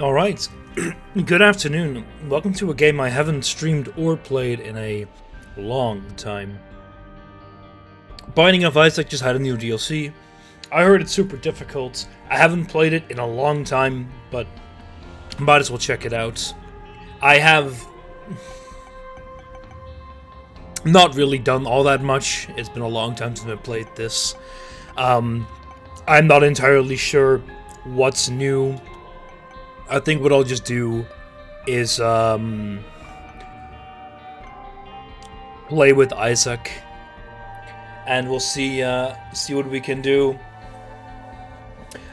All right. Good afternoon. Welcome to a game I haven't streamed or played in a long time. Binding of Isaac just had a new DLC. I heard it's super difficult. I haven't played it in a long time, but might as well check it out. I have not really done all that much. It's been a long time since I played this. Um, I'm not entirely sure what's new I think what I'll just do is um, play with Isaac, and we'll see uh, see what we can do.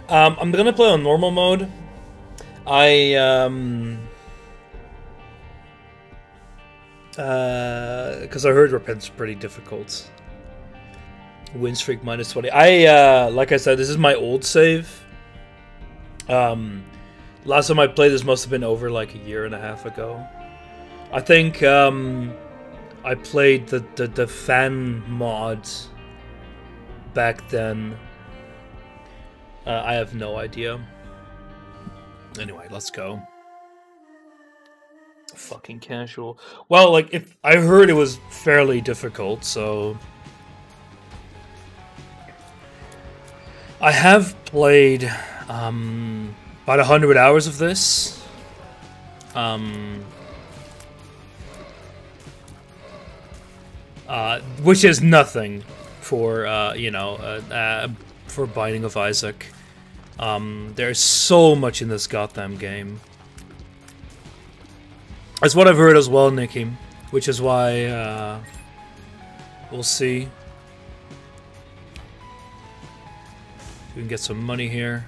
Um, I'm gonna play on normal mode. I um, because uh, I heard Repent's pretty difficult. Win streak minus twenty. I uh, like I said, this is my old save. Um, Last time I played this must have been over like a year and a half ago. I think um, I played the, the, the fan mod back then. Uh, I have no idea. Anyway, let's go. Fucking casual. Well, like, if I heard it was fairly difficult, so... I have played, um, about 100 hours of this. Um, uh, which is nothing for, uh, you know, uh, uh, for Binding of Isaac. Um, there's so much in this goddamn game. That's what I've heard as well, Nikki. Which is why, uh, we'll see. We can get some money here.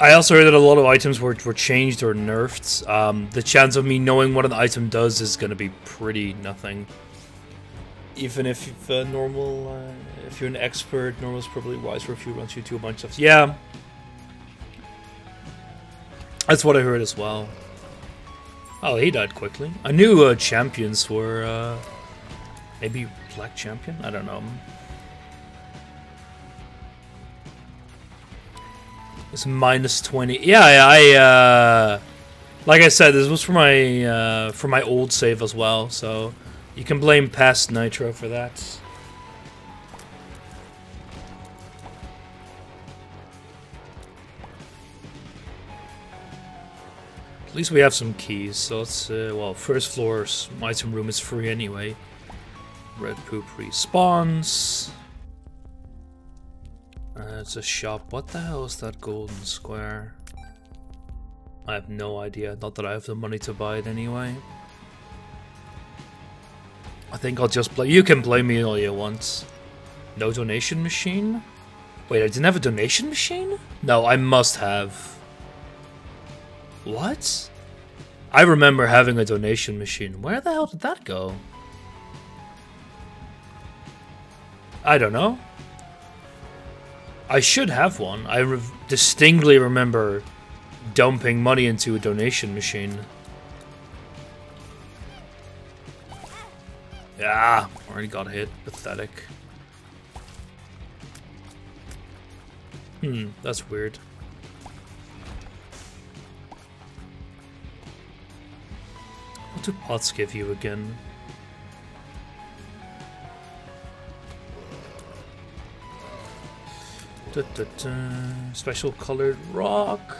I also heard that a lot of items were, were changed or nerfed. Um, the chance of me knowing what an item does is going to be pretty nothing. Even if uh, normal, uh, if you're an expert, normal is probably wise for a few runs you do a bunch of stuff. Yeah. That's what I heard as well. Oh, he died quickly. I knew uh, champions were, uh, maybe black champion? I don't know. It's minus 20. Yeah, I, uh, like I said, this was for my, uh, for my old save as well, so you can blame past Nitro for that. At least we have some keys, so let's, uh, well, first floor's item room is free anyway. Red poop respawns. Uh, it's a shop. What the hell is that golden square? I have no idea. Not that I have the money to buy it anyway. I think I'll just play. You can blame me all you want. No donation machine? Wait, I didn't have a donation machine? No, I must have. What? I remember having a donation machine. Where the hell did that go? I don't know. I should have one. I re distinctly remember dumping money into a donation machine. Yeah, already got hit. Pathetic. Hmm, that's weird. What do pots give you again? Da, da, da. Special colored rock.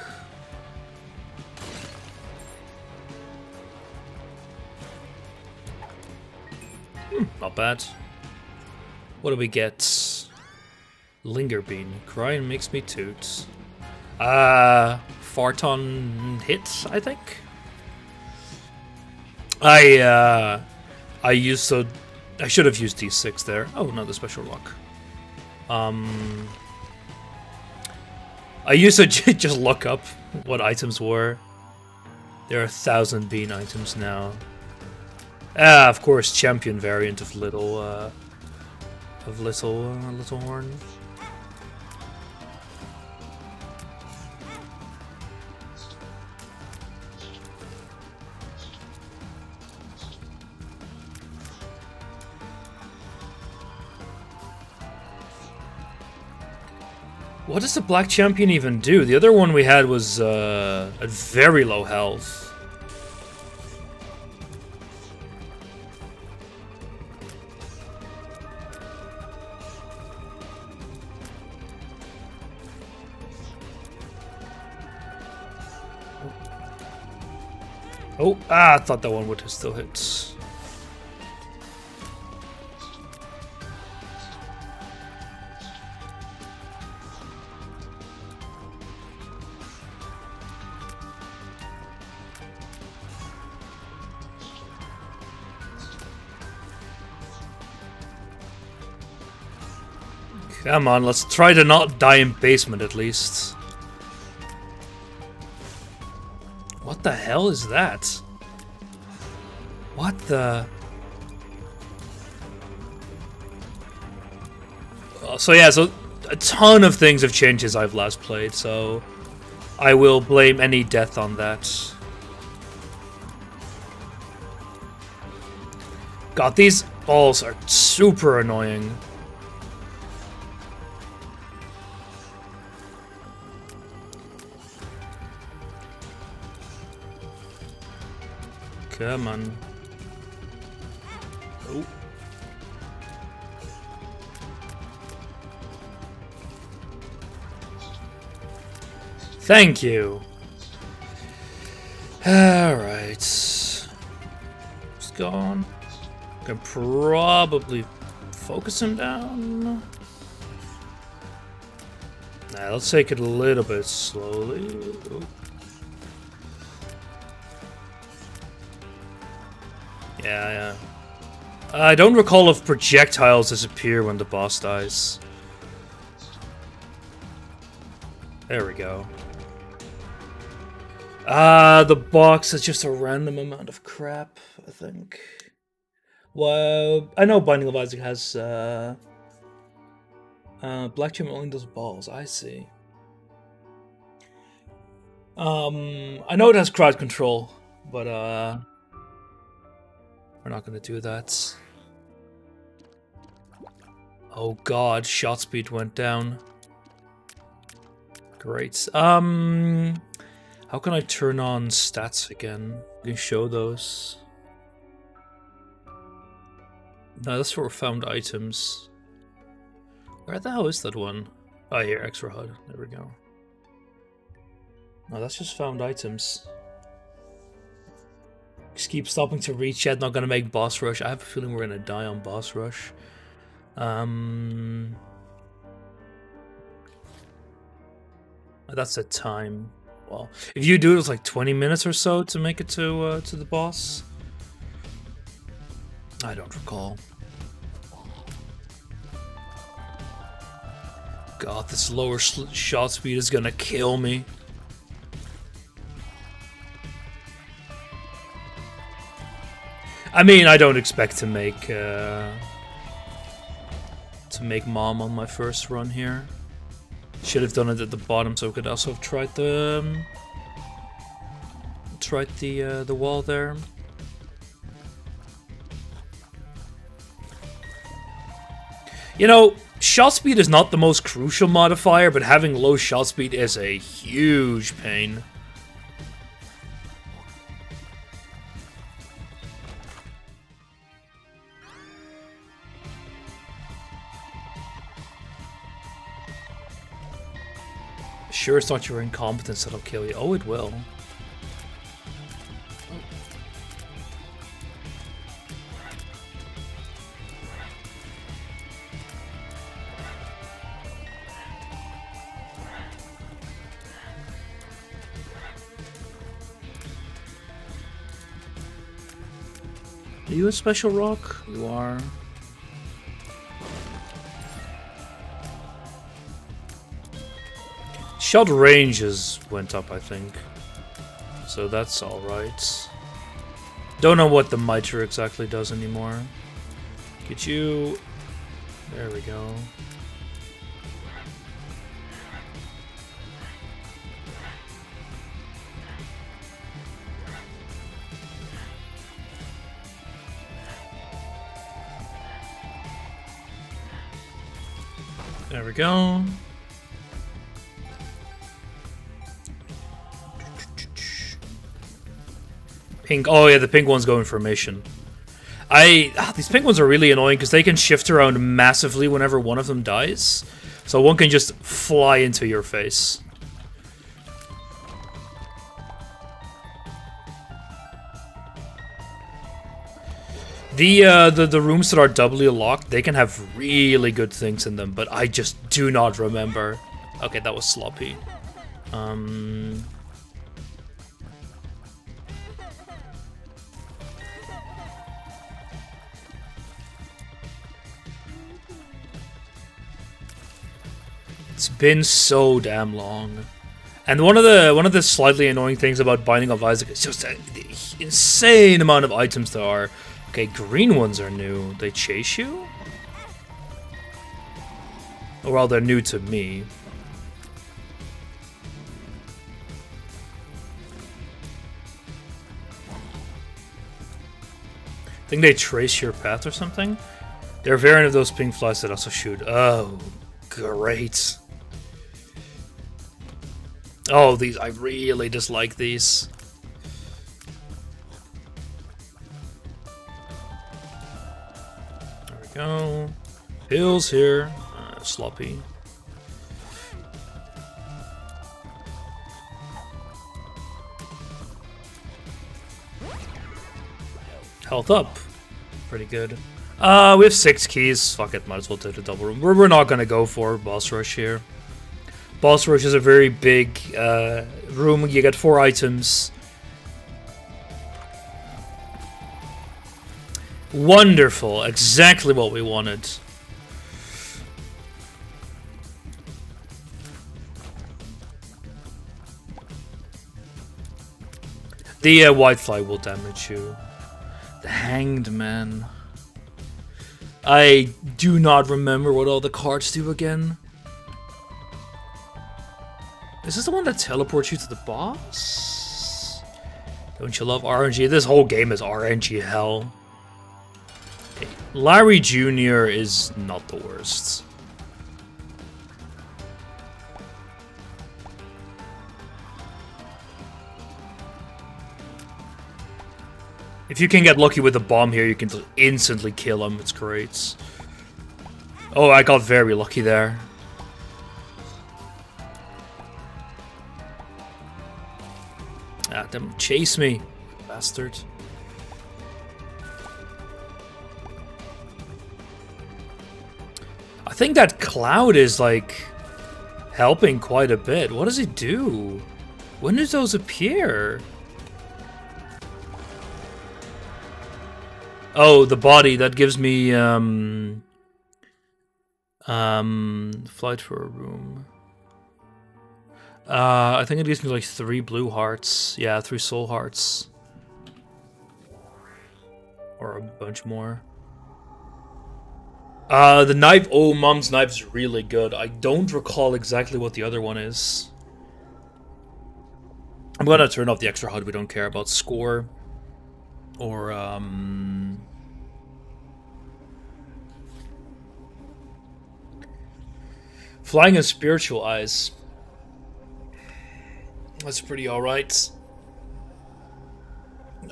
Hmm, not bad. What do we get? Linger bean. Crying makes me toot. Uh, Farton hit, I think. I uh, I used so I should have used D6 there. Oh, another special rock. Um, I used to just look up what items were. There are a thousand bean items now. Ah, of course, champion variant of little, uh, of little, uh, little horn. What does the black champion even do? The other one we had was uh, at very low health. Oh, ah, I thought that one would have still hit. Come on, let's try to not die in basement at least. What the hell is that? What the... Uh, so yeah, so a ton of things have changed since I've last played, so I will blame any death on that. God, these balls are super annoying. Come on. Oh. Thank you. Alright. It's gone. Can probably focus him down. Now let's take it a little bit slowly. Yeah, yeah. I don't recall if projectiles disappear when the boss dies. There we go. Ah, uh, the box is just a random amount of crap, I think. Well, I know Binding of Isaac has, uh... Uh, Black Gem only does balls, I see. Um, I know it has crowd control, but, uh... We're not to do that. Oh god, shot speed went down. Great. Um, how can I turn on stats again? You can show those. No, that's for found items. Where the hell is that one? Oh, here, extra HUD. There we go. No, that's just found items. Just keep stopping to reach yet. Not gonna make boss rush. I have a feeling we're gonna die on boss rush. Um, that's a time. Well, if you do it, it's like 20 minutes or so to make it to uh, to the boss. I don't recall. God, this lower shot speed is gonna kill me. I mean, I don't expect to make uh, to make mom on my first run here. Should have done it at the bottom, so I could also have tried the um, tried the uh, the wall there. You know, shot speed is not the most crucial modifier, but having low shot speed is a huge pain. Sure it's not your incompetence that'll kill you. Oh, it will. Are you a special rock? You are. Shot ranges went up, I think. So that's alright. Don't know what the mitre exactly does anymore. Get you... There we go. There we go. Pink. Oh yeah, the pink ones go in formation. I ah, these pink ones are really annoying because they can shift around massively whenever one of them dies. So one can just fly into your face. The, uh, the the rooms that are doubly locked, they can have really good things in them, but I just do not remember. Okay, that was sloppy. Um, It's been so damn long. And one of the one of the slightly annoying things about Binding of Isaac is just the insane amount of items there are. Okay, green ones are new. They chase you? well, they're new to me. I think they trace your path or something. They're a variant of those pink flies that also shoot. Oh, great. Oh, these, I really dislike these. There we go. Hills here. Uh, sloppy. Health up. Pretty good. Uh, we have six keys. Fuck it, might as well take the double room. We're, we're not gonna go for boss rush here. Boss Rush is a very big uh, room. You get four items. Wonderful. Exactly what we wanted. The uh, Whitefly will damage you. The Hanged Man. I do not remember what all the cards do again. Is this the one that teleports you to the boss? Don't you love RNG? This whole game is RNG hell. Larry Jr. is not the worst. If you can get lucky with a bomb here, you can instantly kill him. It's great. Oh, I got very lucky there. Ah, them chase me, bastard. I think that cloud is like helping quite a bit. What does it do? When does those appear? Oh, the body that gives me um um flight for a room. Uh, I think it gives me like three blue hearts. Yeah, three soul hearts. Or a bunch more. Uh, the knife, oh, mom's knife's really good. I don't recall exactly what the other one is. I'm gonna turn off the extra HUD, we don't care about score. Or, um... Flying and spiritual eyes. That's pretty alright.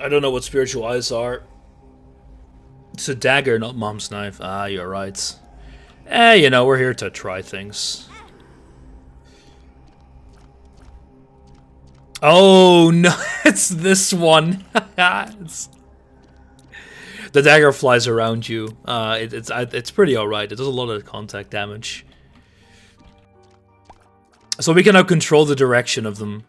I don't know what spiritual eyes are. It's a dagger, not mom's knife. Ah, you're right. Eh, you know, we're here to try things. Oh, no, it's this one. it's... The dagger flies around you. Uh, it, it's it's pretty alright. It does a lot of contact damage. So we can now control the direction of them.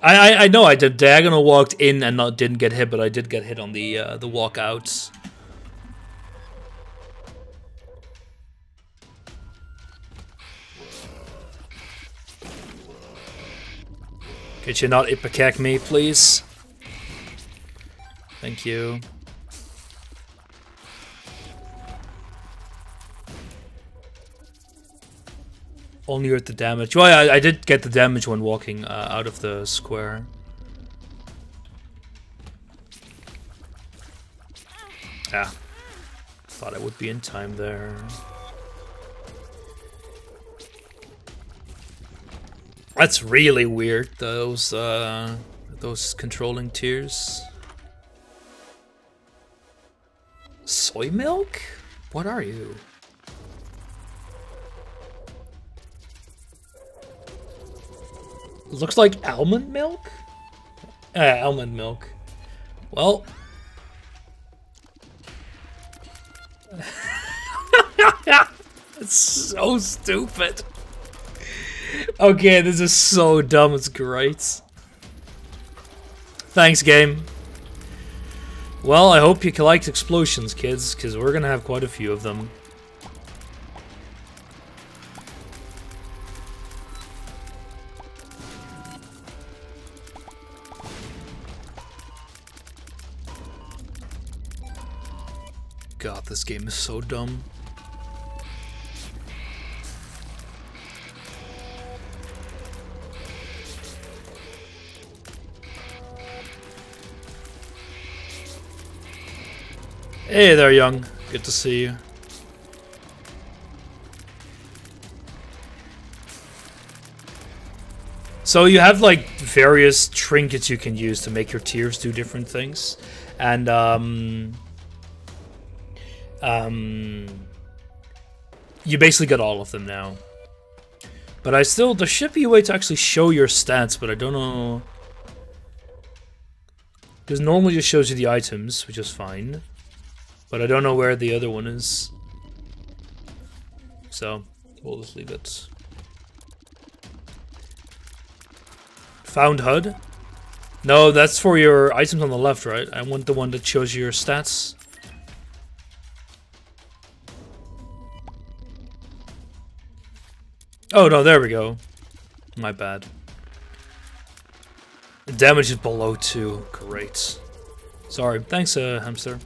I, I, I know I did diagonal walked in and not didn't get hit, but I did get hit on the uh, the walkouts. Could you not ipecac me, please? Thank you. Only hurt the damage. Well, I, I did get the damage when walking uh, out of the square. Yeah. Thought I would be in time there. That's really weird, those, uh, those controlling tears. Soy milk? What are you? Looks like almond milk? Uh, almond milk. Well. it's so stupid. Okay, this is so dumb, it's great. Thanks, game. Well, I hope you liked explosions, kids, because we're gonna have quite a few of them. Game is so dumb. Hey there, young. Good to see you. So you have like various trinkets you can use to make your tears do different things, and um, um, you basically got all of them now. But I still there should be a way to actually show your stats, but I don't know because normally just shows you the items, which is fine. But I don't know where the other one is. So, we'll just leave it. Found HUD? No, that's for your items on the left, right? I want the one that shows you your stats. Oh, no, there we go. My bad. The damage is below 2. Great. Sorry. Thanks, uh, hamster.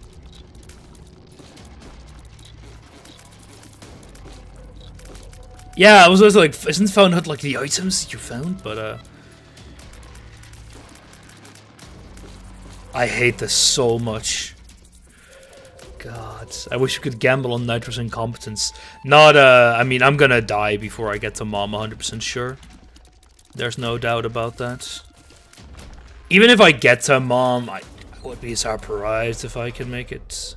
Yeah, I was always like, isn't found like the items you found? But, uh... I hate this so much. God, I wish you could gamble on Nitro's incompetence. Not, uh, I mean, I'm gonna die before I get to mom, 100% sure. There's no doubt about that. Even if I get to mom, I, would be surprised if I can make it.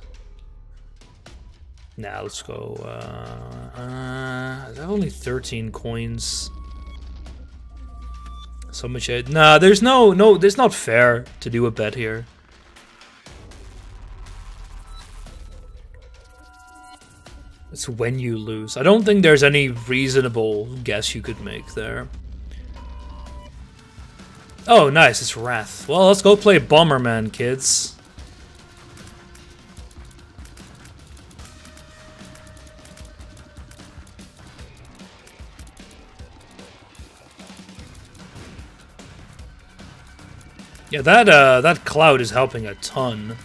Now let's go. Uh, uh, I have only 13 coins. So much. Nah, there's no, no, it's not fair to do a bet here. It's when you lose. I don't think there's any reasonable guess you could make there. Oh, nice, it's Wrath. Well, let's go play Bomberman, kids. Yeah, that uh, that cloud is helping a ton.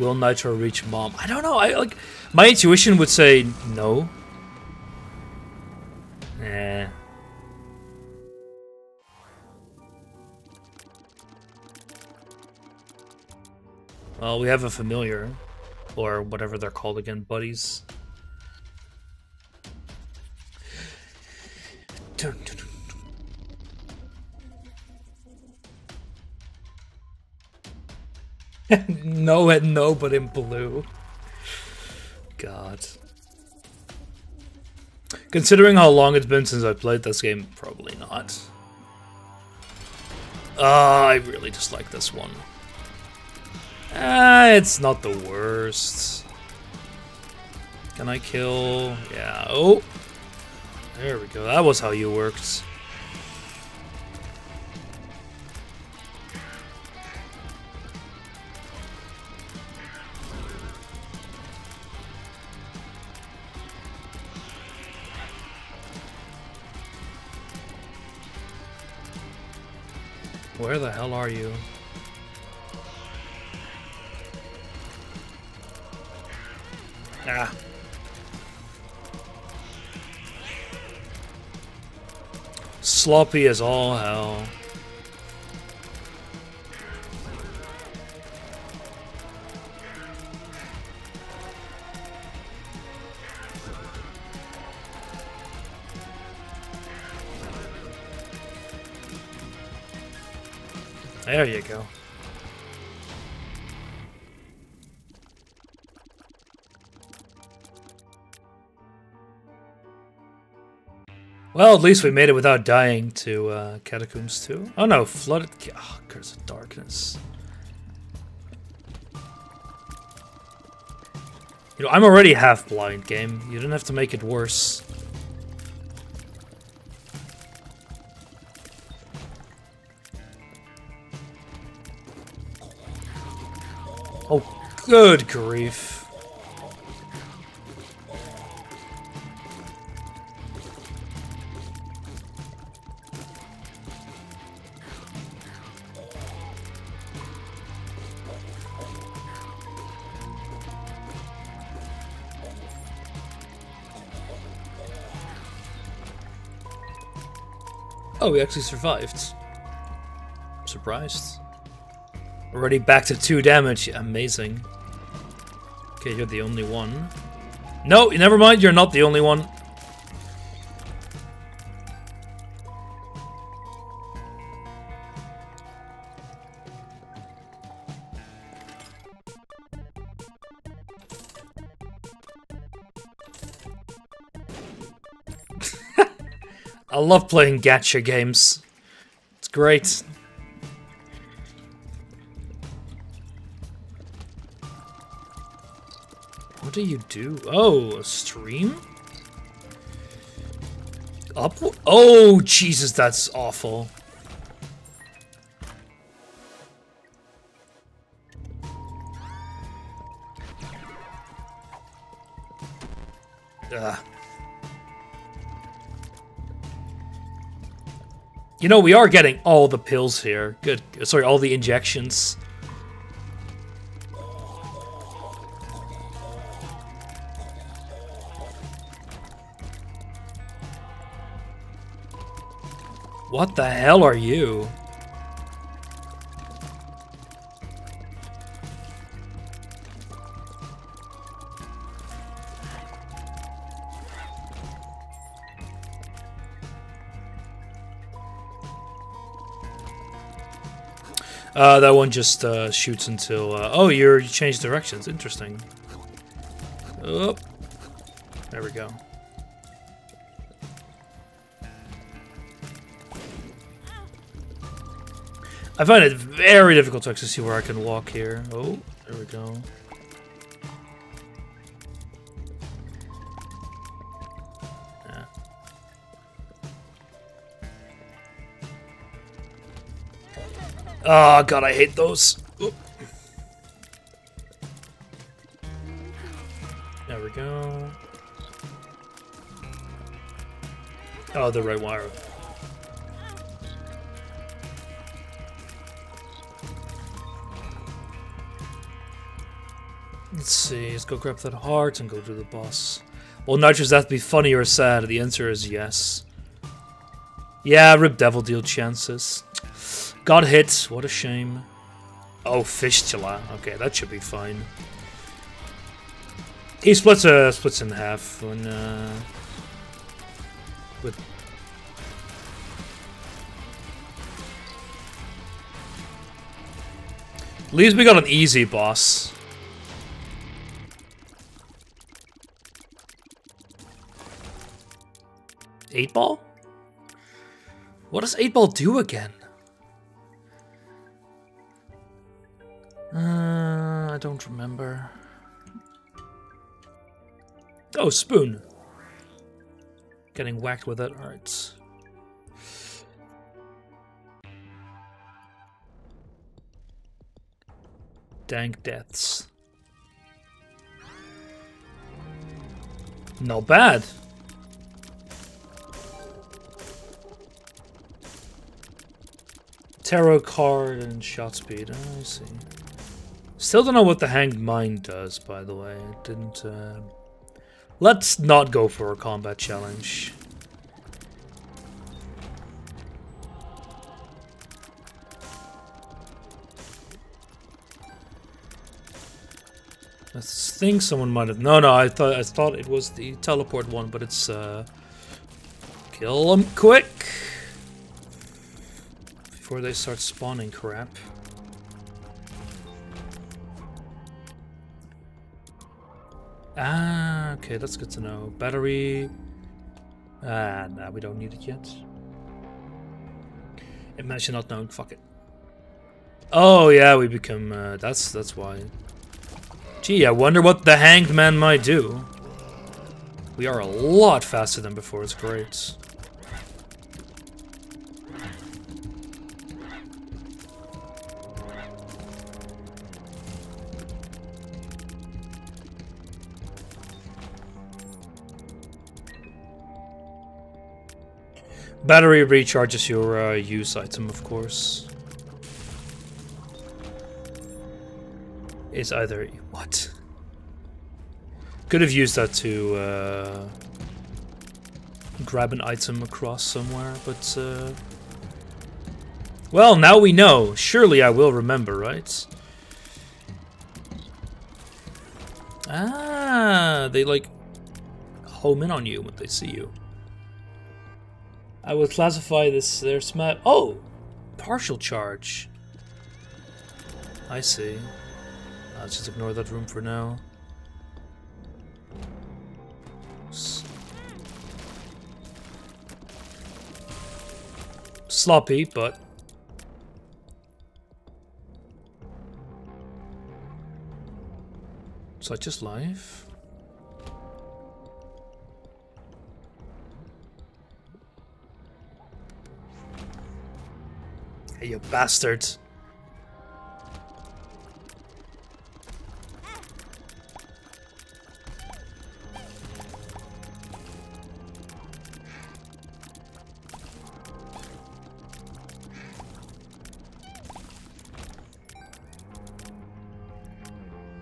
Will Nitro reach mom? I don't know. I like my intuition would say no. Eh. Well, we have a familiar, or whatever they're called again, buddies. Dun, dun, dun. no and no, but in blue. God. Considering how long it's been since I played this game, probably not. Uh, I really dislike this one. Ah, it's not the worst. Can I kill? Yeah. Oh. There we go. That was how you worked. Where the hell are you? Ah. Sloppy as all hell. Well, at least we made it without dying to uh, Catacombs 2. Oh no, Flooded... Oh, Curse of Darkness. You know, I'm already half blind, game. You didn't have to make it worse. Oh, good grief. We actually survived. surprised. Already back to 2 damage. Amazing. Okay, you're the only one. No, never mind, you're not the only one. Love playing gacha games. It's great. What do you do? Oh, a stream? Up? Oh, Jesus, that's awful. You know, we are getting all the pills here. Good. Sorry, all the injections. What the hell are you? Uh, that one just uh, shoots until... Uh, oh, you're, you changed directions. Interesting. Oh. There we go. I find it very difficult to actually see where I can walk here. Oh, there we go. Oh god, I hate those. There we go. Oh, the right wire. Let's see, let's go grab that heart and go to the boss. Well, Nitrous, that to be funny or sad? The answer is yes. Yeah, Rip Devil deal chances. Got hit, what a shame. Oh, Fistula. Okay, that should be fine. He splits uh, splits in half when uh, with At least we got an easy boss. Eight ball? What does eight ball do again? Don't remember. Oh, spoon. Getting whacked with it. Alright. Dank Depths. Not bad. Tarot card and shot speed. Oh, I see. Still don't know what the Hanged Mind does, by the way. It didn't, uh... Let's not go for a combat challenge. I think someone might have... No, no, I thought I thought it was the teleport one, but it's, uh... Kill them quick! before they start spawning crap. Ah, okay, that's good to know. Battery. Ah, nah, we don't need it yet. Imagine not knowing. Fuck it. Oh yeah, we become. Uh, that's that's why. Gee, I wonder what the hanged man might do. We are a lot faster than before. It's great. Battery recharges your uh, use item, of course. It's either... What? Could have used that to uh, grab an item across somewhere, but... Uh, well, now we know. Surely I will remember, right? Ah, they like home in on you when they see you. I would classify this their smart. Oh, partial charge. I see. Let's just ignore that room for now. S sloppy, but such is life. Hey, you bastards.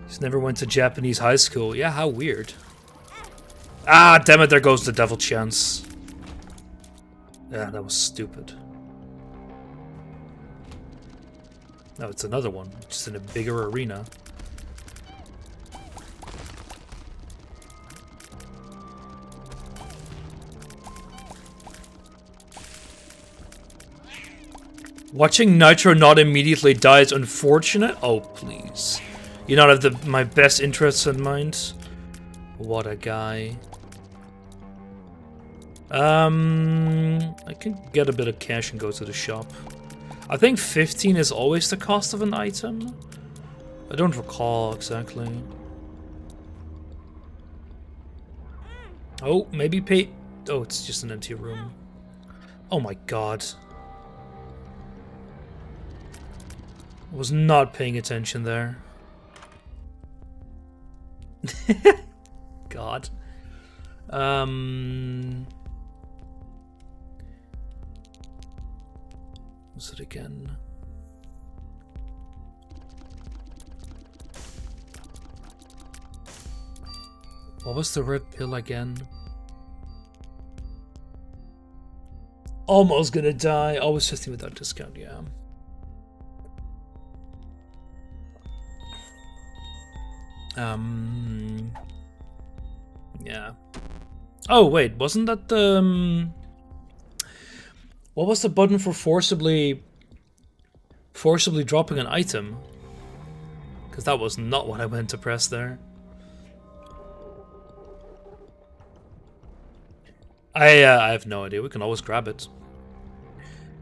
He's never went to Japanese high school. Yeah, how weird. Ah, damn it, there goes the devil chance. Yeah, that was stupid. No, it's another one, just in a bigger arena. Watching Nitro not immediately die is unfortunate? Oh, please. You not have the, my best interests in mind? What a guy. Um, I can get a bit of cash and go to the shop. I think 15 is always the cost of an item. I don't recall exactly. Oh, maybe pay... Oh, it's just an empty room. Oh my god. I was not paying attention there. god. Um... it again? What was the red pill again? Almost gonna die. Always 50 without discount, yeah. Um. Yeah. Oh, wait, wasn't that the. Um, what was the button for forcibly forcibly dropping an item? Because that was not what I went to press there. I uh, I have no idea. We can always grab it.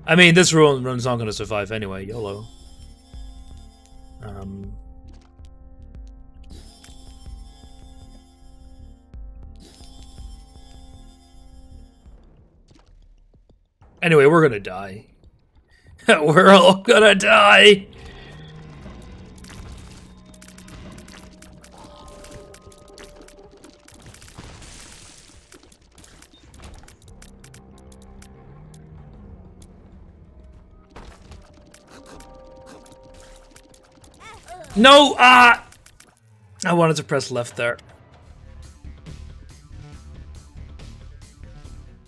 I mean, this run run's not going to survive anyway. YOLO. Um, Anyway, we're gonna die. we're all gonna die! No! Ah! I wanted to press left there.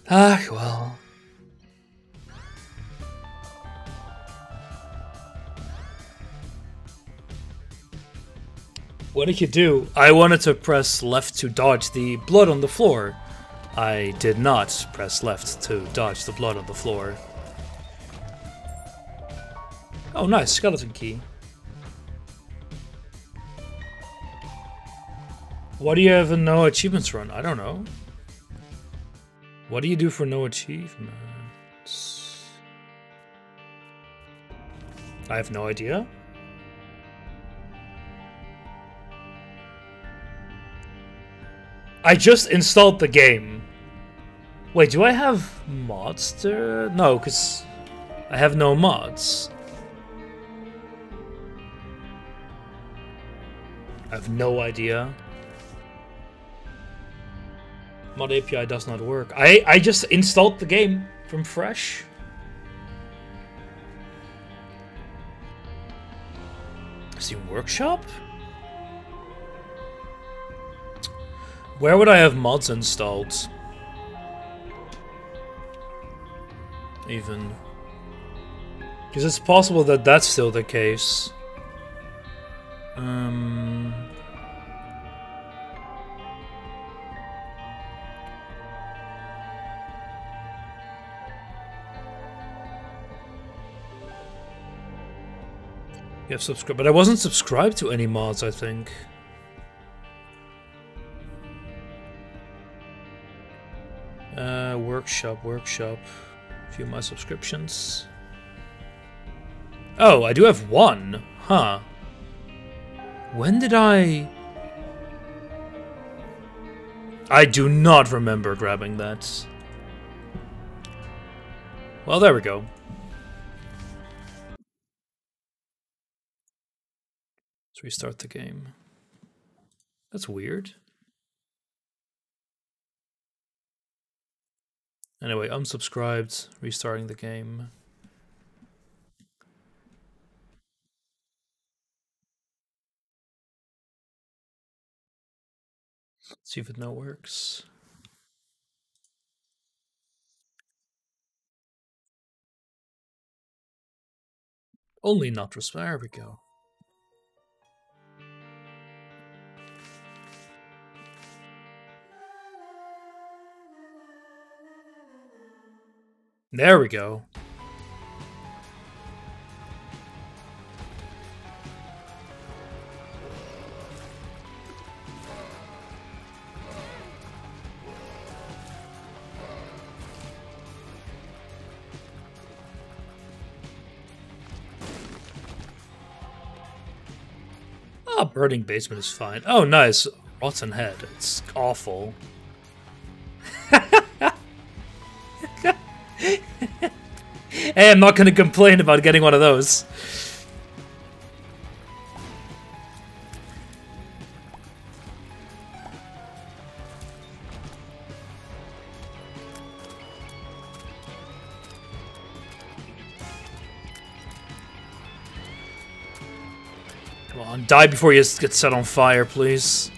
Ah, well. What did you do? I wanted to press left to dodge the blood on the floor. I did not press left to dodge the blood on the floor. Oh, nice. Skeleton key. What do you have a no achievements run? I don't know. What do you do for no achievements? I have no idea. I just installed the game. Wait, do I have mods to... No, because I have no mods. I have no idea. Mod API does not work. I, I just installed the game from fresh. Steam Workshop? Where would I have mods installed? Even. Because it's possible that that's still the case. Um... You have subscribed, but I wasn't subscribed to any mods, I think. Uh, workshop, workshop. View my subscriptions. Oh, I do have one. Huh. When did I... I do not remember grabbing that. Well, there we go. Let's restart the game. That's weird. Anyway, unsubscribed, restarting the game. Let's see if it now works. Only not respire, we go. There we go. Oh, burning basement is fine. Oh, nice. Rotten head. It's awful. Hey, I'm not going to complain about getting one of those. Come on, die before you get set on fire, please.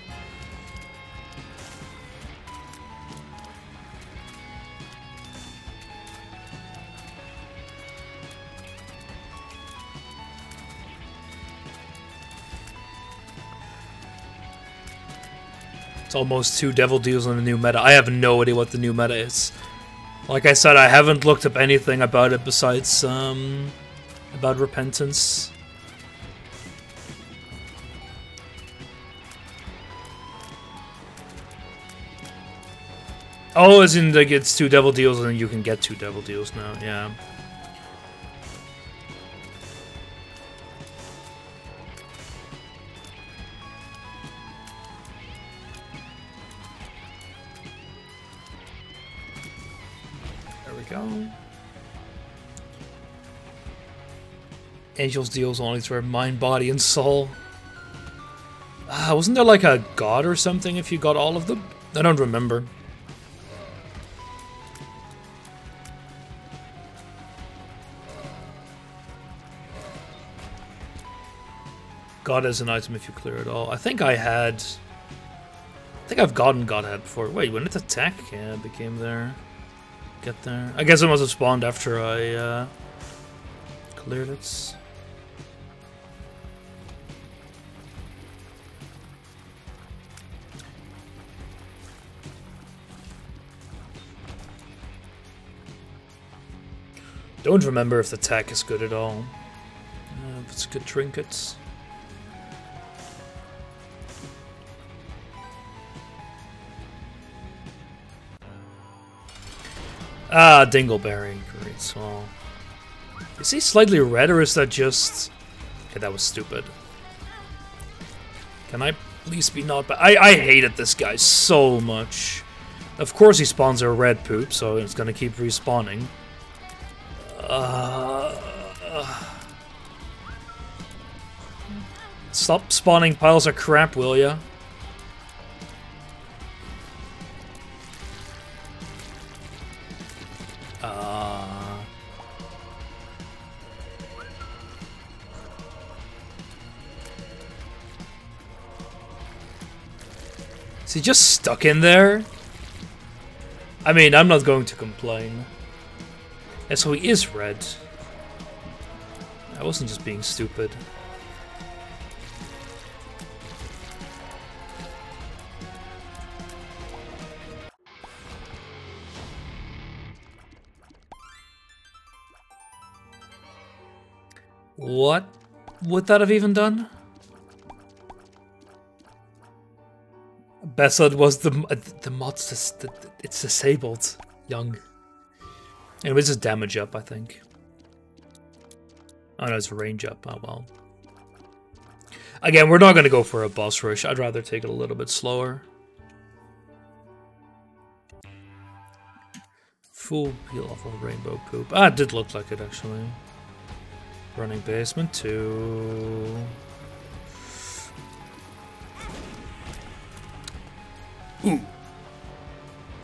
Almost two devil deals in the new meta. I have no idea what the new meta is. Like I said, I haven't looked up anything about it besides um, about repentance. Oh, as in like it's two devil deals and you can get two devil deals now, yeah. Angel's deals only our mind, body, and soul. Ah, wasn't there like a god or something if you got all of them? I don't remember. God as an item if you clear it all. I think I had... I think I've gotten Godhead before. Wait, when did attack yeah, became there? get there. I guess it must have spawned after I uh, cleared it. Don't remember if the tech is good at all. If It's good trinkets. Ah, Dingleberry. Great small. Is he slightly red or is that just... Okay, that was stupid. Can I please be not bad? I, I hated this guy so much. Of course he spawns a red poop, so it's gonna keep respawning. Stop spawning piles of crap, will ya? Uh, is he just stuck in there? I mean, I'm not going to complain. And so he is red. I wasn't just being stupid. Would that have even done? Besod was the the mod's just, it's disabled, young. And this just damage up, I think. Oh no, it's range up. Oh well. Again, we're not going to go for a boss rush. I'd rather take it a little bit slower. Full peel off of rainbow poop. Ah, it did look like it actually. Running basement two. Ooh.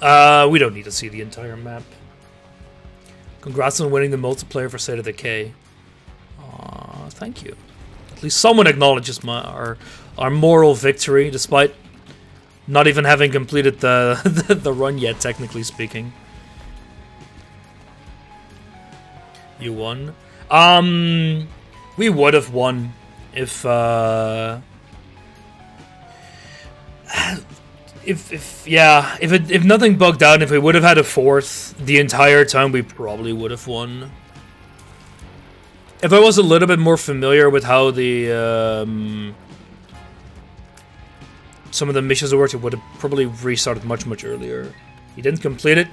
Uh, we don't need to see the entire map. Congrats on winning the multiplayer for State of Decay. Aw, thank you. At least someone acknowledges my our our moral victory, despite not even having completed the the, the run yet, technically speaking. You won. Um, we would have won if uh, if if yeah, if it if nothing bugged out, if we would have had a fourth the entire time, we probably would have won. If I was a little bit more familiar with how the um, some of the missions worked, it would have probably restarted much much earlier. He didn't complete it.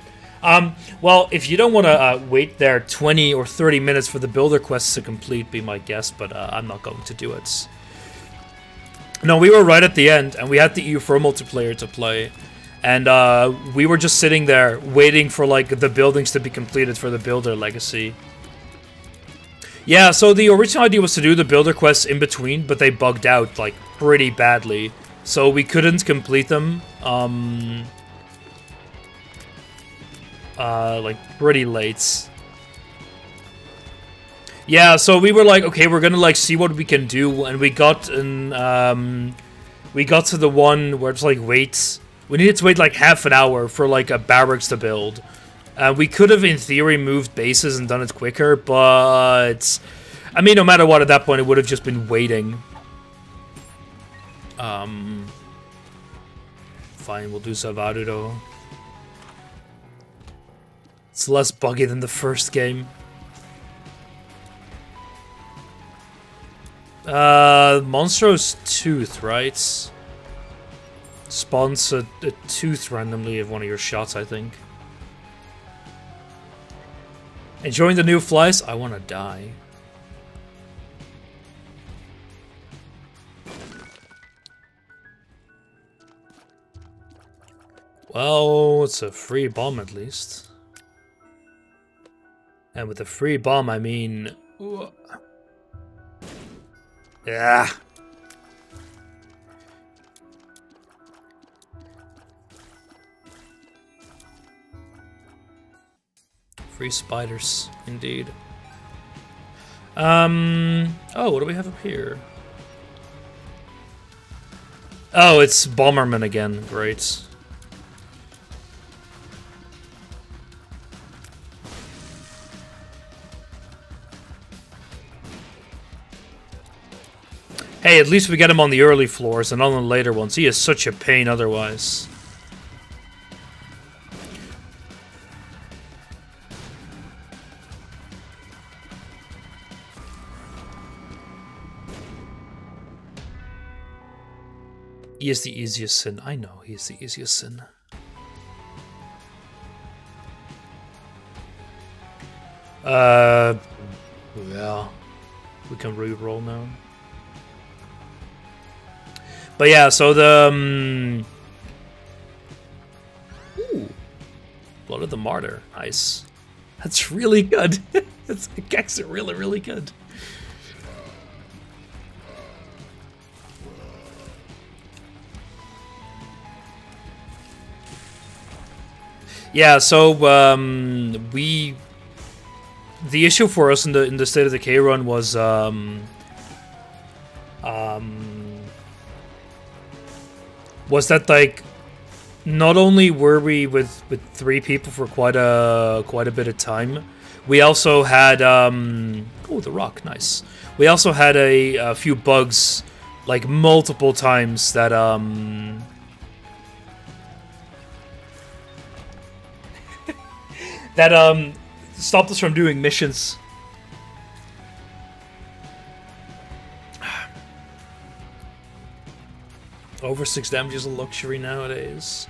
Um, well, if you don't want to uh, wait there 20 or 30 minutes for the builder quests to complete, be my guest, but uh, I'm not going to do it. No, we were right at the end, and we had the EU4 multiplayer to play. And uh, we were just sitting there waiting for like the buildings to be completed for the builder legacy. Yeah, so the original idea was to do the builder quests in between, but they bugged out like pretty badly. So we couldn't complete them. Um, uh, like pretty late. Yeah, so we were like, okay, we're gonna like see what we can do, and we got an um, we got to the one where it's like wait, we needed to wait like half an hour for like a barracks to build. Uh, we could have, in theory, moved bases and done it quicker, but I mean, no matter what, at that point, it would have just been waiting. Um, fine, we'll do Salvador. It's less buggy than the first game. Uh, Monstro's Tooth, right? Spawns a, a tooth randomly of one of your shots, I think. Enjoying the new flies? I want to die. Well, it's a free bomb at least. And with a free bomb, I mean... Yeah. Free spiders, indeed. Um. Oh, what do we have up here? Oh, it's Bomberman again. Great. Hey, at least we get him on the early floors and on the later ones. He is such a pain otherwise. He is the easiest sin. I know he is the easiest sin. Uh, yeah, we can re-roll now. But yeah, so the um, ooh, blood of the martyr, nice. That's really good. That's actually really really good. Yeah, so um, we the issue for us in the in the State of Decay run was um, um, was that like not only were we with with three people for quite a quite a bit of time, we also had um, oh the rock nice. We also had a, a few bugs like multiple times that um that um stopped us from doing missions. Over six damage is a luxury nowadays.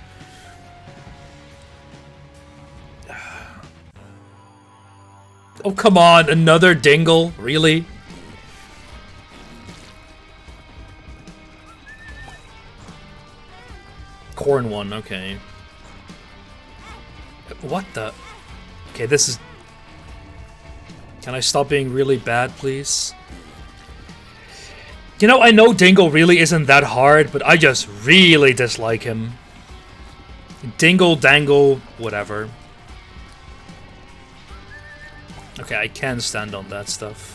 Oh come on, another dingle? Really? Corn one, okay. What the? Okay, this is... Can I stop being really bad, please? You know, I know Dingle really isn't that hard, but I just really dislike him. Dingle, dangle, whatever. Okay, I can stand on that stuff.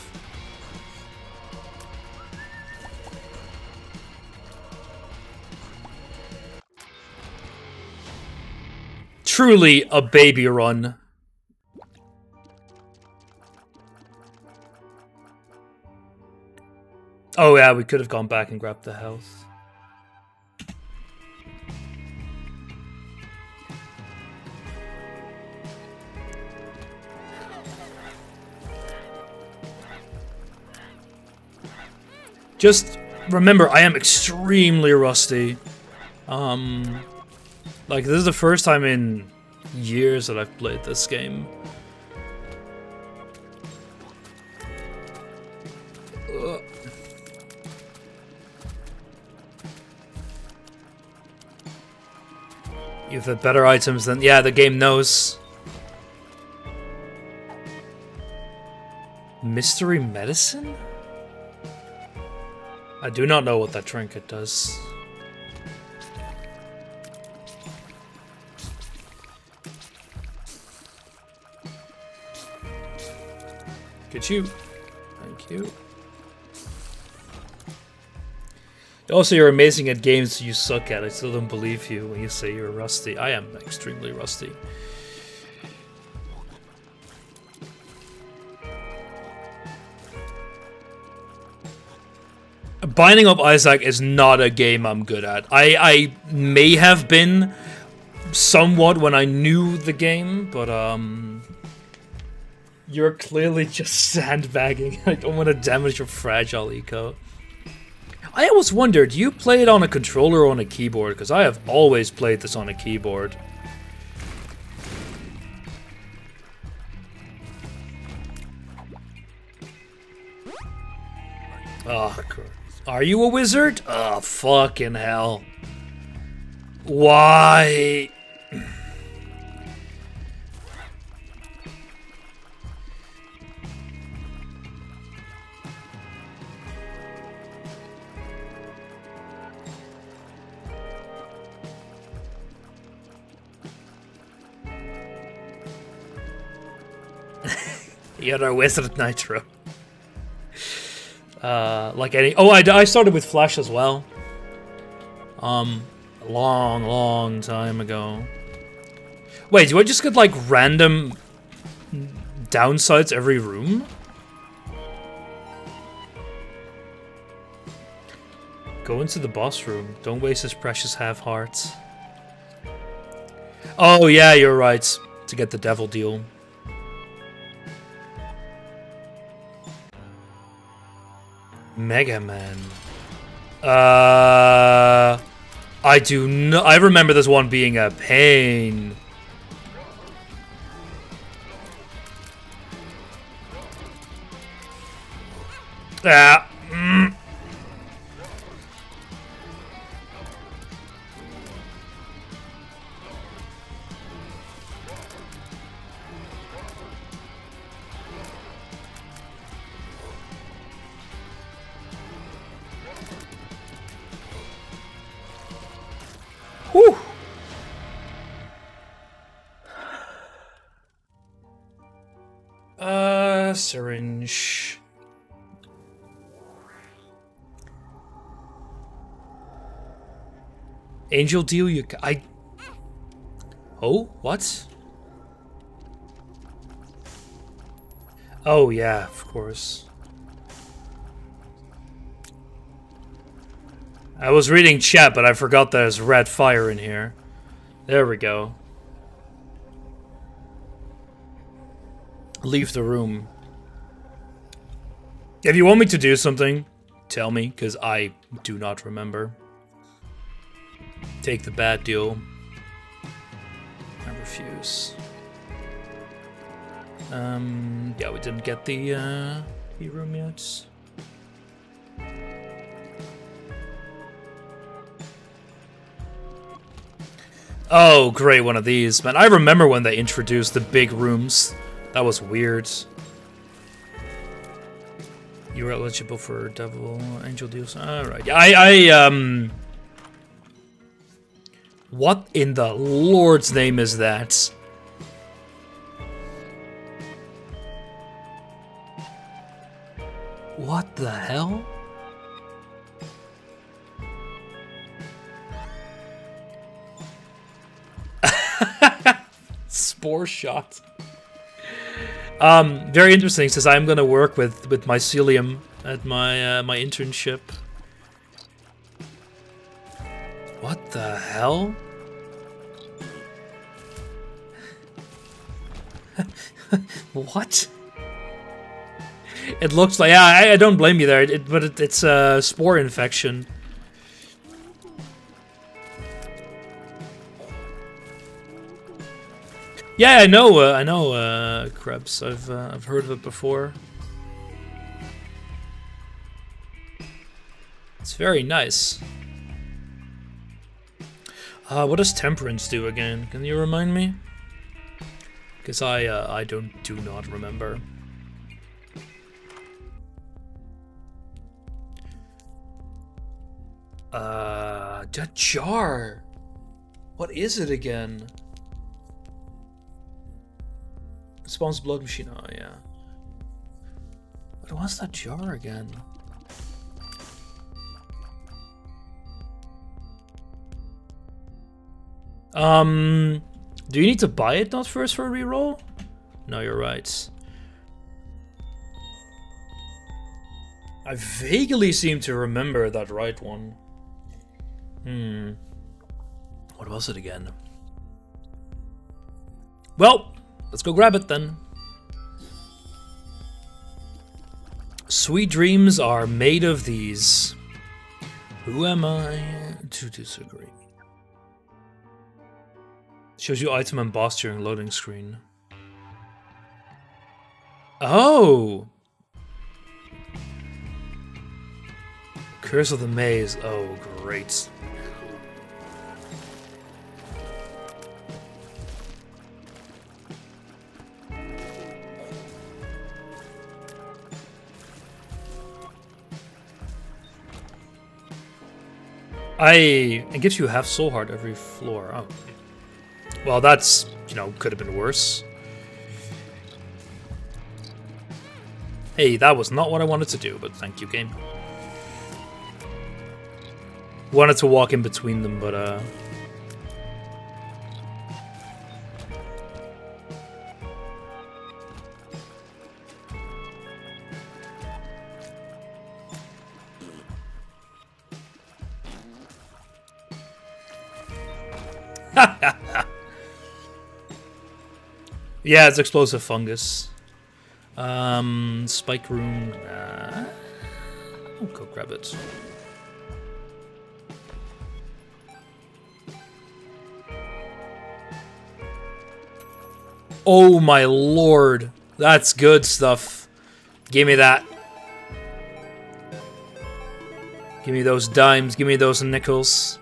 Truly a baby run. Oh yeah, we could have gone back and grabbed the health. Just remember, I am extremely rusty. Um, like, this is the first time in years that I've played this game. You've had better items than... Yeah, the game knows. Mystery medicine? I do not know what that trinket does. Could you. Thank you. Also, you're amazing at games you suck at. I still don't believe you when you say you're rusty. I am extremely rusty. Binding of Isaac is not a game I'm good at. I, I may have been somewhat when I knew the game, but um, you're clearly just sandbagging. I don't want to damage your fragile eco. I always wondered, do you play it on a controller or on a keyboard? Because I have always played this on a keyboard. Oh, are you a wizard? Oh, fucking hell. Why? You're a wizard, Nitro. Uh, like any... Oh, I, I started with Flash as well. Um, long, long time ago. Wait, do I just get, like, random downsides every room? Go into the boss room. Don't waste his precious half hearts. Oh, yeah, you're right. To get the devil deal. Mega Man. Uh, I do not. I remember this one being a pain. Ah. Mm. Whew. Uh, syringe. Angel deal you I Oh, what? Oh yeah, of course. I was reading chat, but I forgot there's red fire in here. There we go. Leave the room. If you want me to do something, tell me, because I do not remember. Take the bad deal. I refuse. Um, yeah, we didn't get the, uh, the room yet. Oh, great, one of these. Man, I remember when they introduced the big rooms. That was weird. You were eligible for Devil Angel deals. Alright. I, I, um... What in the Lord's name is that? What the hell? Spore shot. Um, very interesting. Says I'm gonna work with with mycelium at my uh, my internship. What the hell? what? It looks like yeah. I, I don't blame you there, it, but it, it's a spore infection. Yeah, I know. Uh, I know. Uh, Krebs. I've uh, I've heard of it before. It's very nice. Uh, what does temperance do again? Can you remind me? Because I uh, I don't do not remember. Uh, that jar. What is it again? Spawns blood machine. Oh yeah. But what's that jar again? Um, do you need to buy it not first for a reroll? No, you're right. I vaguely seem to remember that right one. Hmm. What was it again? Well, Let's go grab it then. Sweet dreams are made of these. Who am I to disagree? Shows you item boss during loading screen. Oh! Curse of the Maze. Oh, great. I it gives you half soul heart every floor. Oh. Well, that's, you know, could have been worse. Hey, that was not what I wanted to do, but thank you, game. Wanted to walk in between them, but, uh... yeah, it's explosive fungus. Um, spike room. Nah. I'll go grab it. Oh my lord. That's good stuff. Give me that. Give me those dimes. Give me those nickels.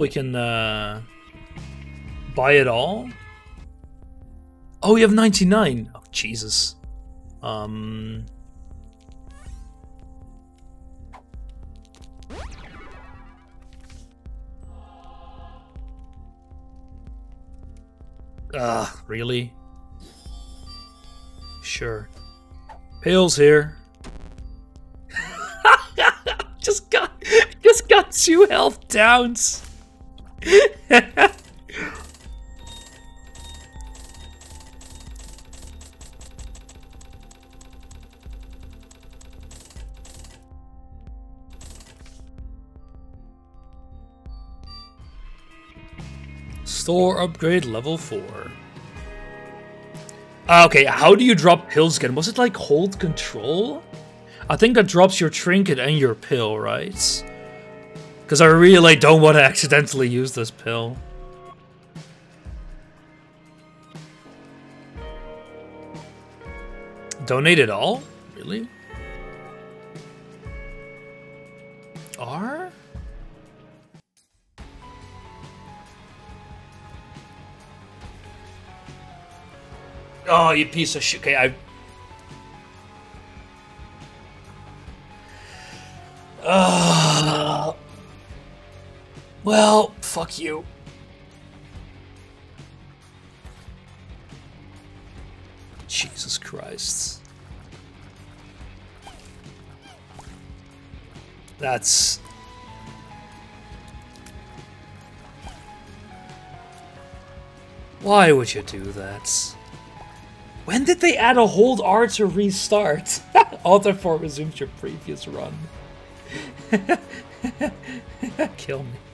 We can uh, buy it all? Oh, we have 99. Oh, Jesus. Um... Ugh, really? Sure. Pills here. just got just got two health downs. Store upgrade level 4. Ah, okay, how do you drop pills again? Was it like hold control? I think that drops your trinket and your pill, right? Because I really don't want to accidentally use this pill. Donate it all? Really? R? Oh, you piece of shit. Okay, I... Uh, well, fuck you. Jesus Christ. That's... Why would you do that? When did they add a hold R to restart? Alt-F4 resumes your previous run. Kill me.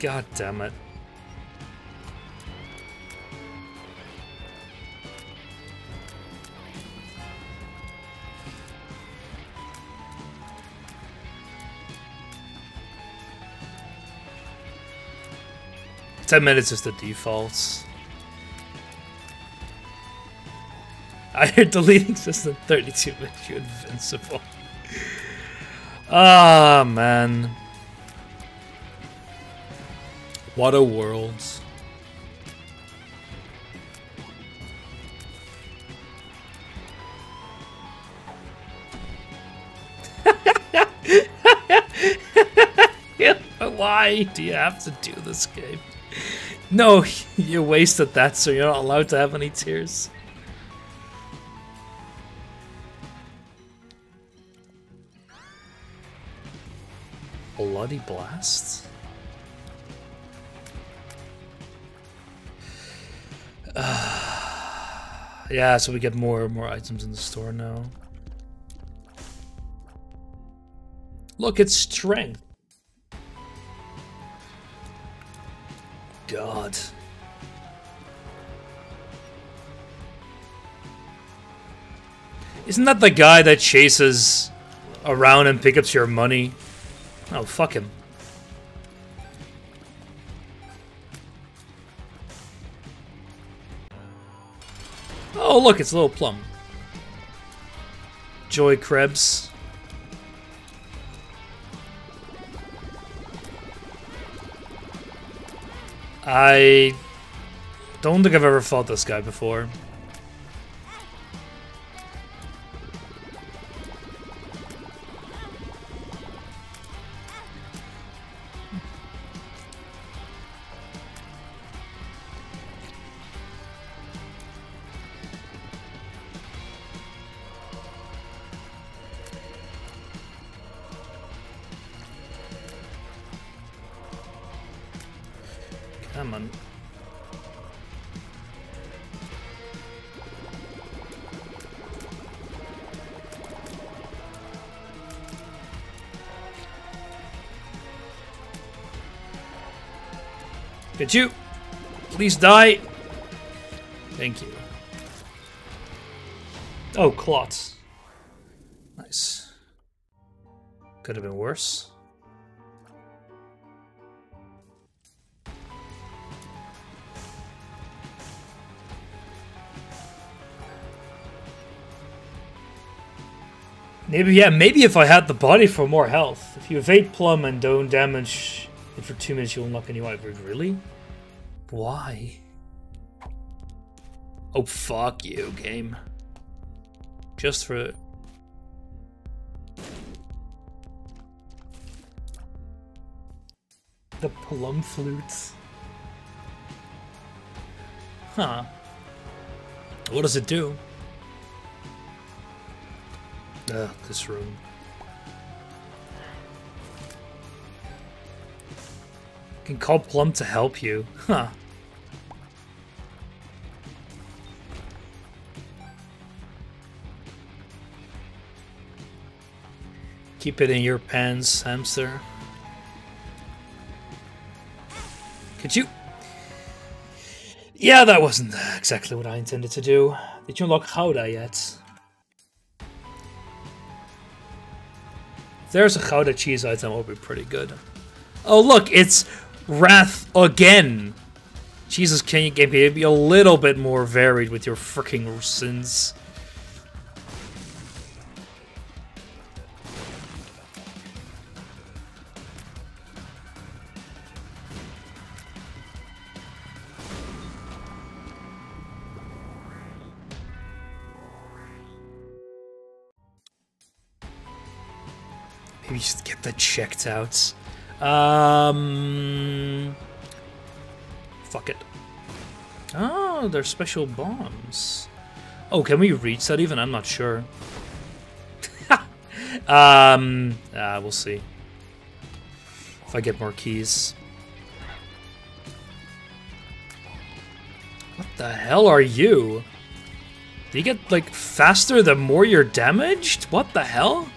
God damn it. Ten minutes is the default. I heard deleting system 32 makes you invincible. Ah, oh, man. What a world. Why do you have to do this game? No, you wasted that, so you're not allowed to have any tears. Bloody Blast? yeah, so we get more and more items in the store now. Look, it's strength. God. Isn't that the guy that chases around and picks up your money? Oh, fuck him. Oh, look, it's a little plum. Joy Krebs. I don't think I've ever fought this guy before. You! Please die! Thank you. Oh, clots. Nice. Could have been worse. Maybe, yeah, maybe if I had the body for more health. If you evade Plum and don't damage it for two minutes, you'll unlock a new item. Really? Why? Oh, fuck you, game. Just for... The plum flutes. Huh. What does it do? Ugh, this room. Can call Plum to help you. Huh. Keep it in your pants, hamster. Could you? Yeah, that wasn't exactly what I intended to do. Did you unlock Gouda yet? There's a Gouda cheese item, it would be pretty good. Oh, look, it's Wrath again! Jesus, can you game be a little bit more varied with your freaking sins? Maybe just get that checked out. Um, fuck it. Oh, they're special bombs. Oh, can we reach that even? I'm not sure. um, uh, we'll see. If I get more keys. What the hell are you? Do you get, like, faster the more you're damaged? What the hell?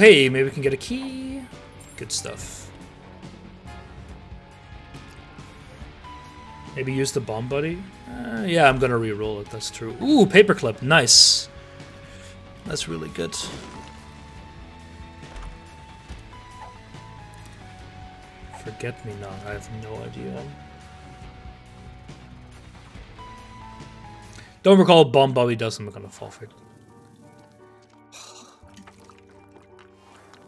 Hey, maybe we can get a key. Good stuff. Maybe use the bomb buddy? Uh, yeah, I'm gonna re-roll it, that's true. Ooh, paperclip, nice. That's really good. Forget me not, I have no idea. Don't recall bomb buddy does, I'm gonna fall for it.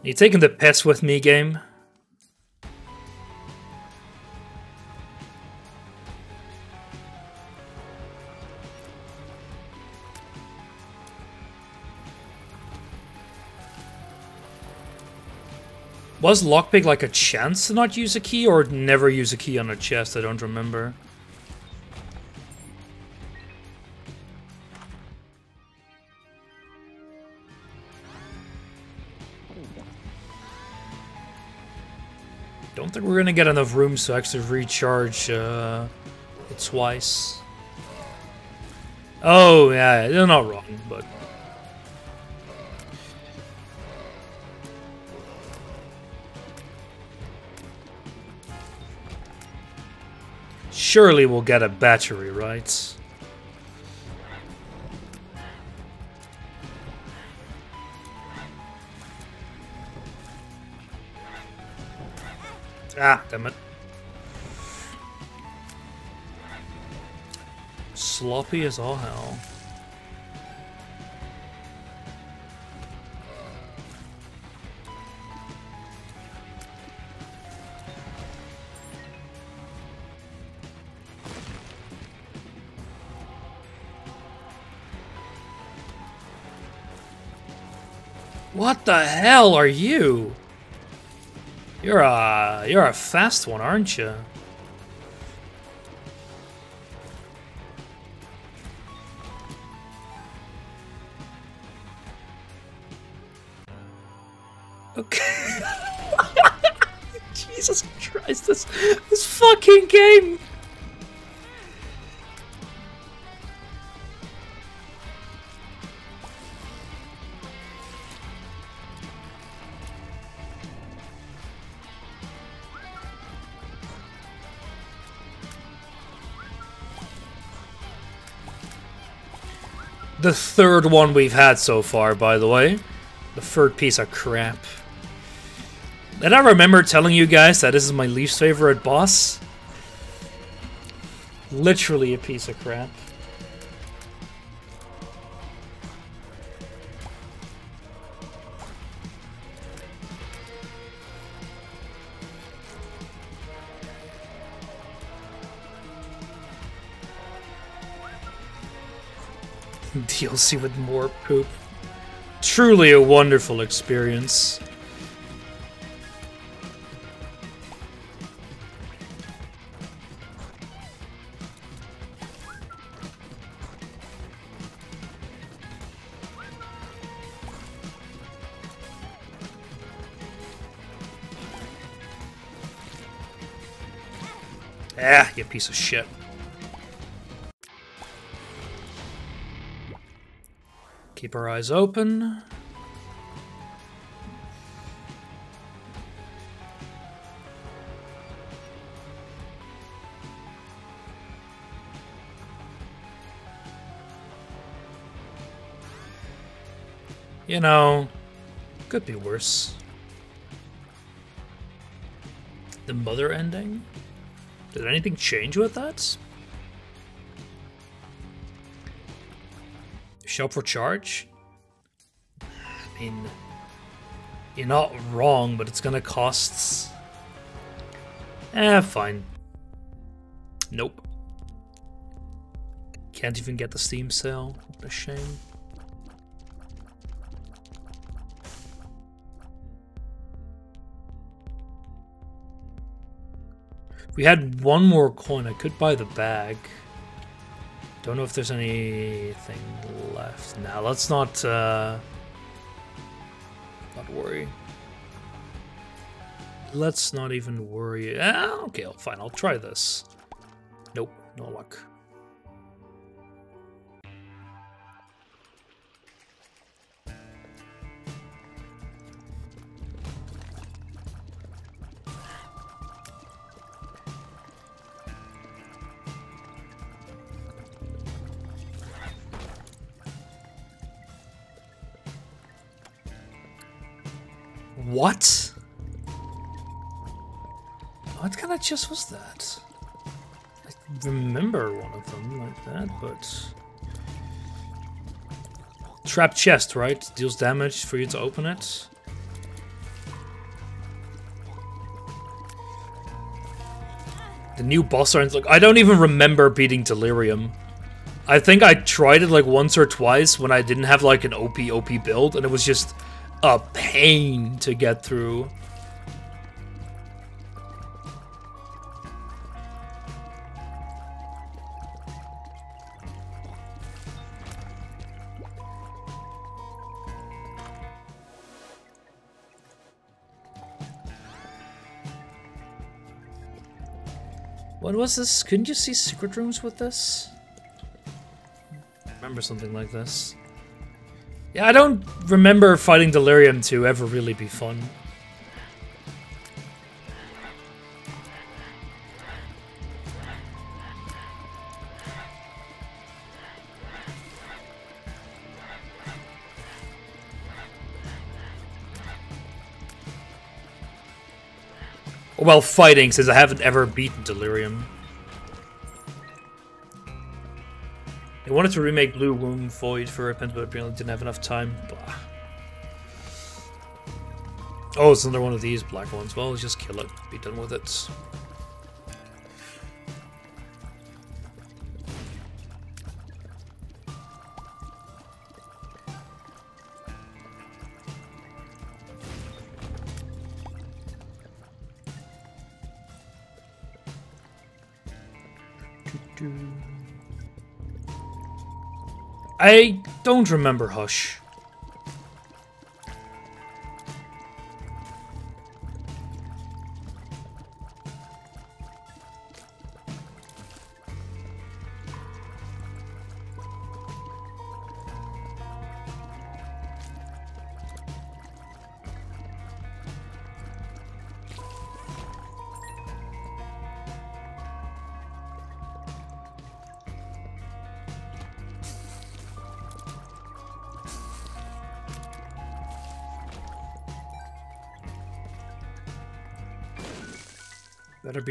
You taking the piss with me game? Was lockpick like a chance to not use a key or never use a key on a chest? I don't remember. Think we're gonna get enough rooms to actually recharge uh, it twice. Oh, yeah, they're not wrong, but... Surely we'll get a battery, right? Ah, damn it. Sloppy as all hell. What the hell are you? You're a you're a fast one, aren't you? Okay. Jesus Christ, this this fucking game. The third one we've had so far, by the way. The third piece of crap. And I remember telling you guys that this is my least favorite boss. Literally a piece of crap. DLC with more poop. Truly a wonderful experience. Ah, you piece of shit. Keep our eyes open. You know, could be worse. The mother ending? Did anything change with that? Shop for charge? I mean, you're not wrong, but it's gonna cost... Eh, fine. Nope. Can't even get the Steam sale. What a shame. If we had one more coin, I could buy the bag. Don't know if there's anything left. Now, let's not, uh, not worry. Let's not even worry. Ah, okay, fine, I'll try this. Nope, no luck. What? Oh, what kind of chest was that? I remember one of them like that, but... Trap chest, right? Deals damage for you to open it. The new boss aren't like I don't even remember beating Delirium. I think I tried it like once or twice when I didn't have like an OP OP build and it was just a pain to get through. What was this? Couldn't you see secret rooms with this? remember something like this. Yeah, I don't remember fighting Delirium to ever really be fun. Well, fighting, since I haven't ever beaten Delirium. They wanted to remake Blue Womb Void for Repent, but apparently didn't have enough time. Blah. Oh, it's another one of these black ones. Well, just kill it. Be done with it. I don't remember Hush.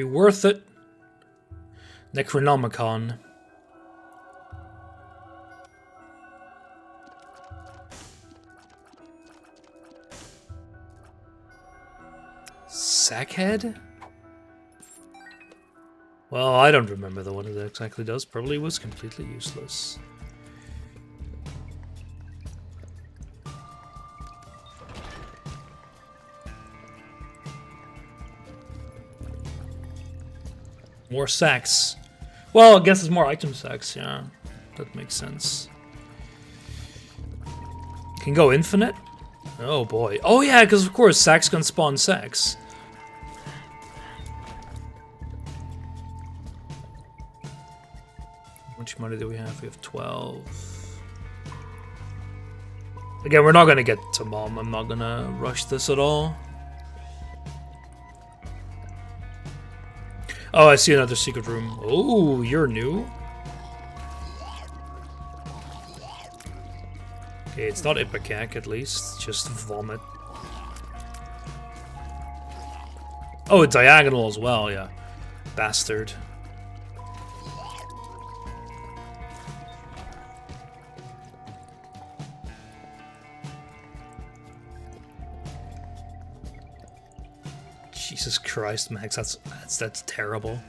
Be worth it. Necronomicon. Sackhead? Well, I don't remember the one that exactly does. Probably was completely useless. More sacks. Well, I guess it's more item sacks, yeah. That makes sense. Can go infinite? Oh boy. Oh yeah, because of course sacks can spawn sacks. How much money do we have? We have 12. Again, we're not gonna get to mom. I'm not gonna rush this at all. Oh, I see another secret room. Oh, you're new? Okay, it's not Ipecac at least, just vomit. Oh, diagonal as well, yeah. Bastard. Christ, Max, that's that's that's terrible.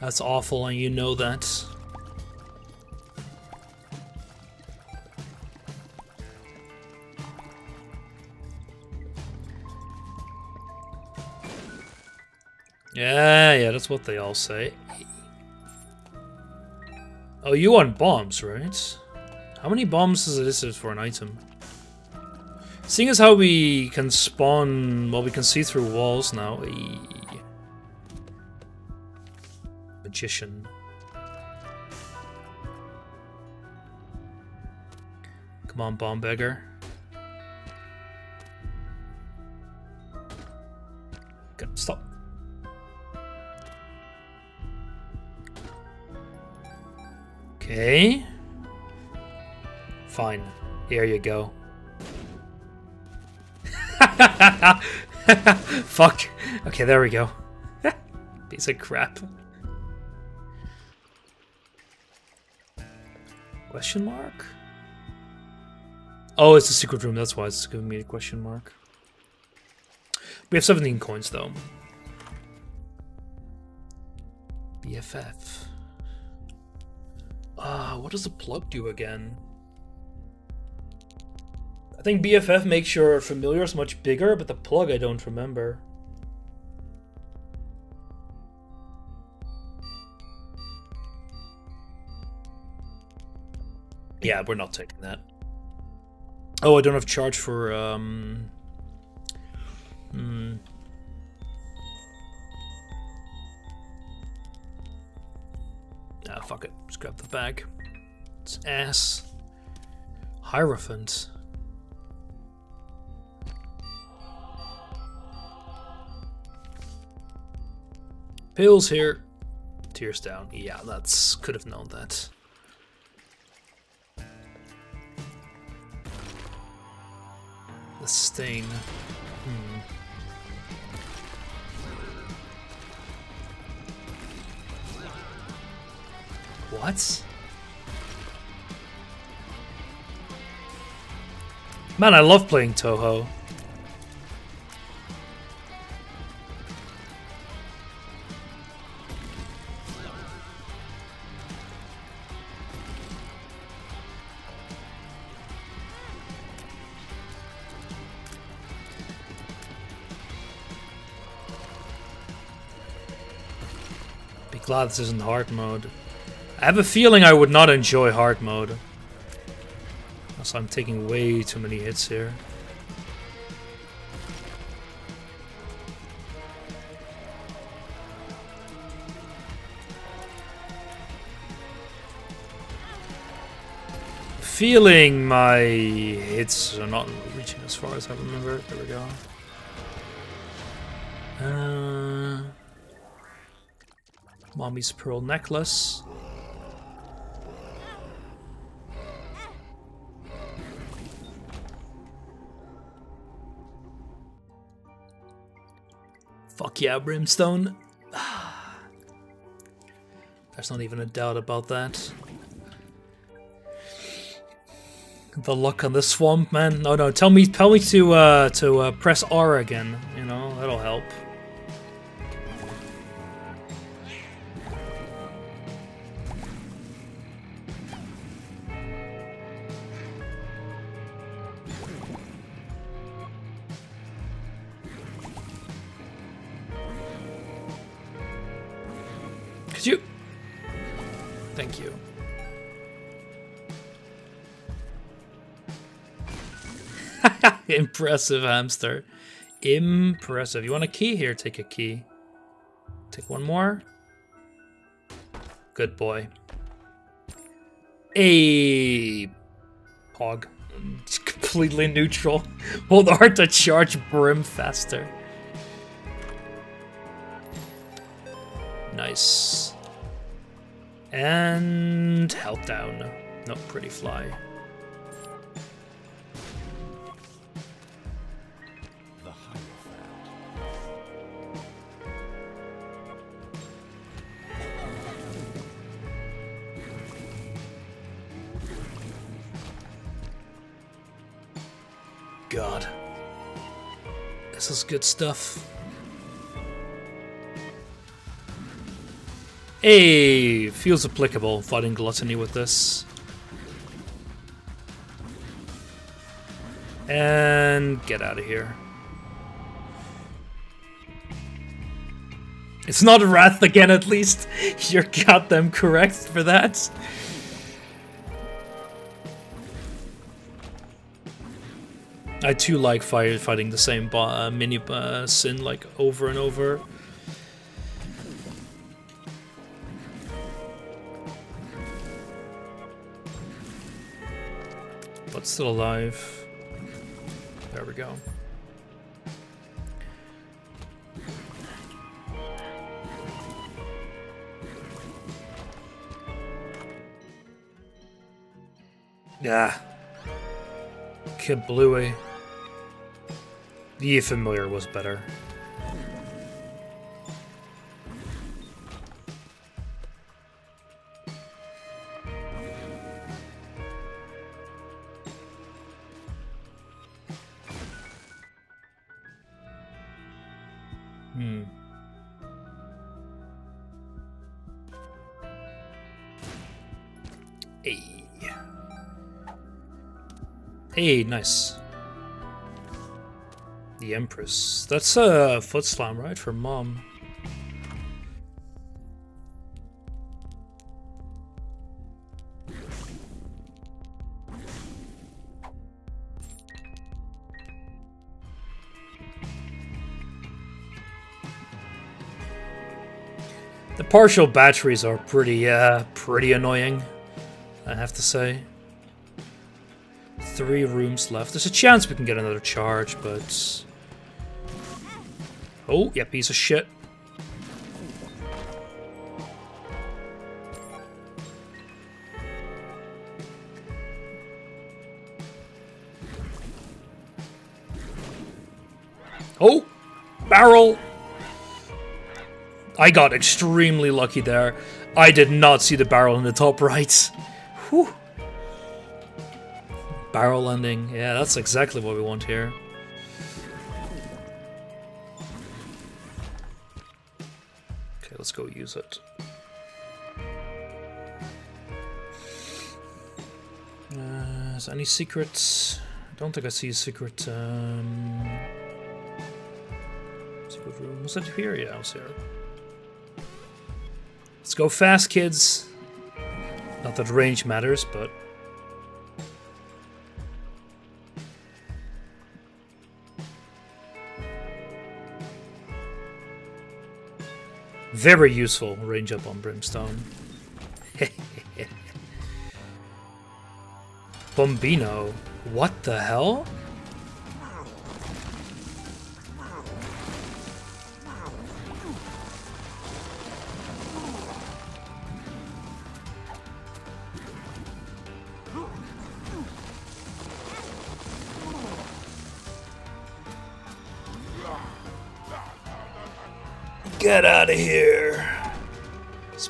That's awful, and you know that. Yeah, yeah, that's what they all say. Oh, you want bombs, right? How many bombs is this for an item? Seeing as how we can spawn, well, we can see through walls now. A magician. Come on, bomb beggar. Stop. Okay. Fine. Here you go. Fuck. Okay, there we go. Piece of crap. Question mark? Oh, it's a secret room, that's why it's giving me a question mark. We have 17 coins, though. BFF. Ah, uh, what does the plug do again? I think BFF makes your familiars much bigger, but the plug I don't remember. Yeah, we're not taking that. Oh, I don't have charge for, um... Hmm... Ah, fuck it. Just grab the bag. It's ass. Hierophant. Pills here. Tears down. Yeah, that's could have known that. The stain. Hmm. What? Man, I love playing Touhou. Glad this isn't hard mode. I have a feeling I would not enjoy hard mode. So I'm taking way too many hits here. Feeling my hits are not reaching as far as I remember. There we go. Uh, mommy's pearl necklace. Fuck yeah, Brimstone. There's not even a doubt about that. The luck on the swamp, man. No, no. Tell me, tell me to uh, to uh, press R again. You know, that'll help. Impressive hamster. Impressive. You want a key? Here, take a key. Take one more. Good boy. A hog. It's completely neutral. Hold R to charge Brim faster. Nice. And health down. Not pretty fly. Good stuff. Hey, feels applicable fighting gluttony with this. And get out of here. It's not Wrath again, at least. You're goddamn correct for that. I too like fire fighting the same uh, mini uh, sin like over and over. But still alive. There we go. Yeah. Kid Bluey. The familiar was better. Hmm. Hey. Hey, nice. The Empress. That's a foot slam, right? For mom. The partial batteries are pretty, uh, pretty annoying, I have to say. Three rooms left. There's a chance we can get another charge, but... Oh, yeah, piece of shit. Oh! Barrel! I got extremely lucky there. I did not see the barrel in the top right. Whew. Barrel landing. Yeah, that's exactly what we want here. Use it. Uh, is any secrets? I don't think I see a secret. Um, secret room. Was it here? Yeah, I was here. Let's go fast, kids. Not that range matters, but... Very useful range up on Brimstone. Bombino. What the hell? Get out of here.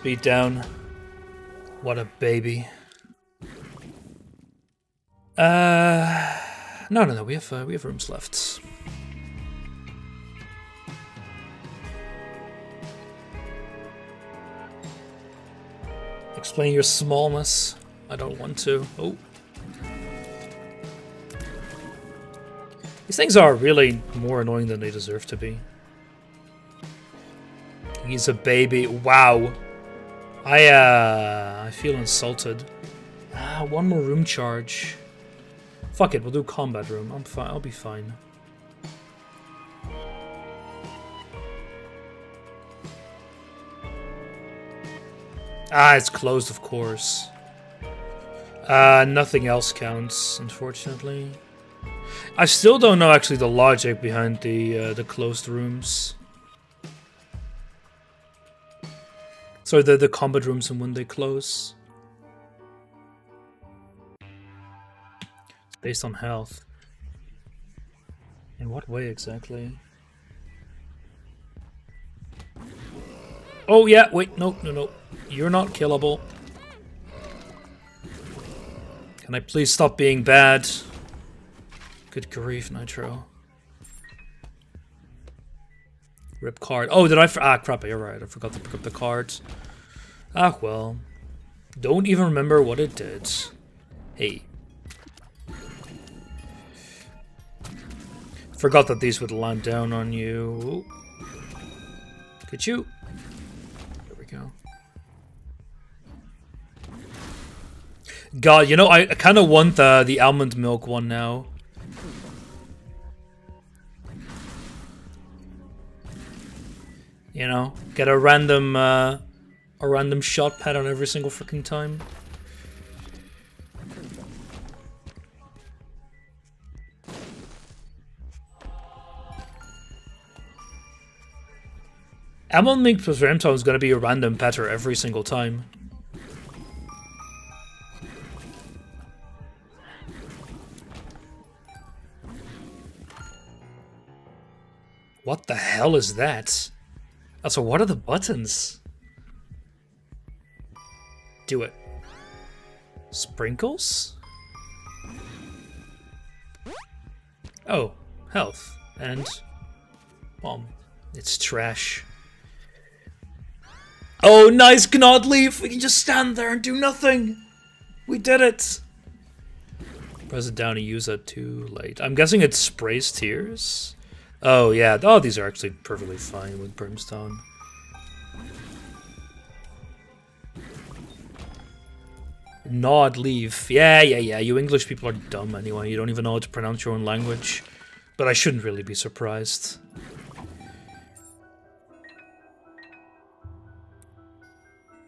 Speed down. What a baby. Uh, no, no, no. We have uh, we have rooms left. Explain your smallness. I don't want to. Oh. These things are really more annoying than they deserve to be. He's a baby. Wow. I, uh, I feel insulted. Ah, one more room charge. Fuck it, we'll do combat room. I'm fine. I'll be fine. Ah, it's closed, of course. Uh, nothing else counts, unfortunately. I still don't know actually the logic behind the uh, the closed rooms. So the the combat rooms and when they close. It's based on health. In what way exactly? Oh yeah, wait, no, no, no. You're not killable. Can I please stop being bad? Good grief, Nitro. Rip card. Oh, did I? ah, crap, you're right. I forgot to pick up the cards. Ah, well. Don't even remember what it did. Hey. Forgot that these would land down on you. Could you? There we go. God, you know, I kind of want the, the almond milk one now. You know, get a random uh, a random shot pattern every single freaking time. Almond Milk plus Ramton is going to be a random petter every single time. What the hell is that? Oh, so what are the buttons? Do it. Sprinkles? Oh, health. And bomb. It's trash. Oh, nice Gnawed leaf! We can just stand there and do nothing! We did it! Press it down and use it too late. I'm guessing it sprays tears? Oh, yeah. Oh, these are actually perfectly fine with Brimstone. Gnawed leaf. Yeah, yeah, yeah. You English people are dumb anyway. You don't even know how to pronounce your own language. But I shouldn't really be surprised.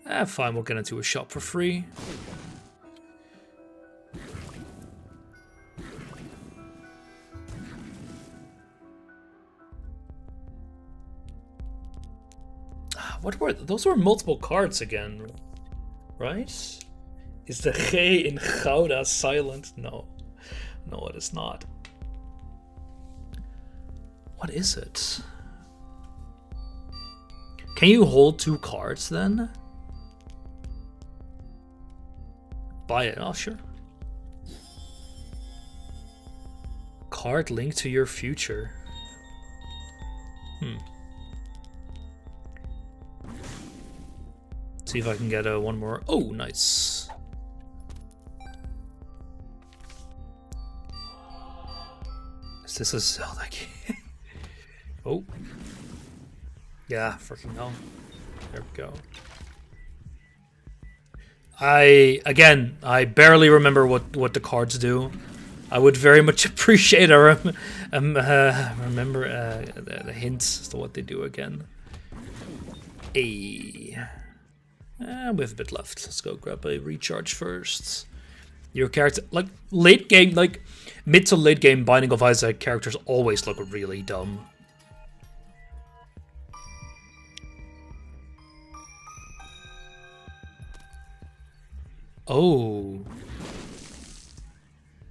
Ah, fine. We'll get into a shop for free. What were those? Were multiple cards again, right? Is the G in Gouda silent? No, no, it is not. What is it? Can you hold two cards then? Buy it. Oh, sure. Card linked to your future. Hmm. See if I can get uh, one more. Oh, nice. Is this a Zelda game? oh. Yeah, freaking hell. There we go. I again, I barely remember what what the cards do. I would very much appreciate a rem um, uh, remember uh, the, the hints as to what they do again. A. Eh, we have a bit left. Let's go grab a recharge first. Your character, like, late game, like, mid to late game Binding of Isaac characters always look really dumb. Oh.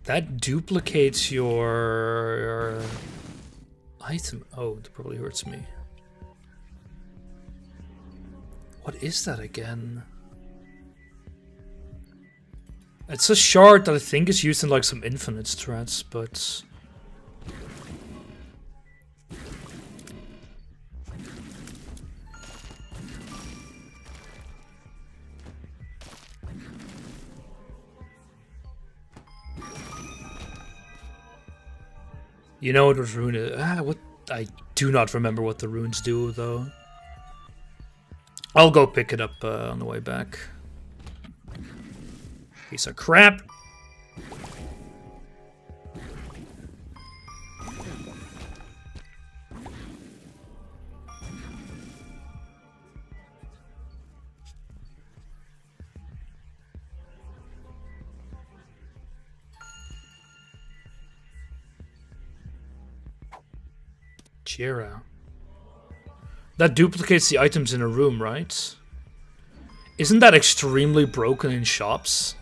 That duplicates your, your item. Oh, that probably hurts me. What is that again? It's a shard that I think is used in like some infinite strats, but... You know what was rune is? Ah, what? I do not remember what the runes do, though. I'll go pick it up uh, on the way back. Piece of crap. Jera. That duplicates the items in a room, right? Isn't that extremely broken in shops?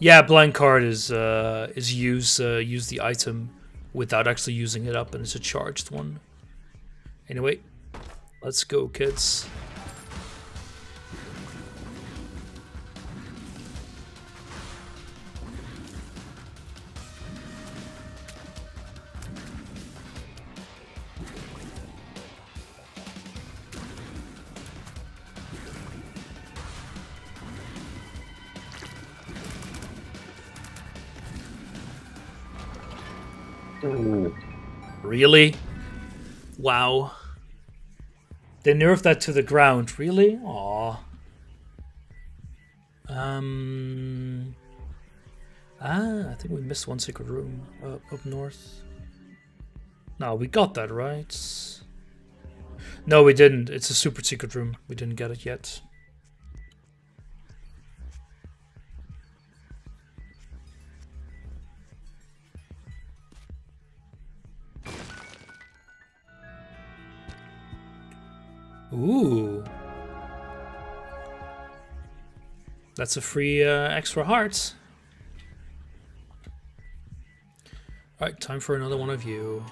Yeah, blind card is uh, is use uh, use the item without actually using it up, and it's a charged one. Anyway, let's go, kids. Really? Wow. They nerfed that to the ground. Really? Aw. Um. Ah, I think we missed one secret room uh, up north. No, we got that, right? No, we didn't. It's a super secret room. We didn't get it yet. Ooh. That's a free uh, extra heart. Alright, time for another one of you.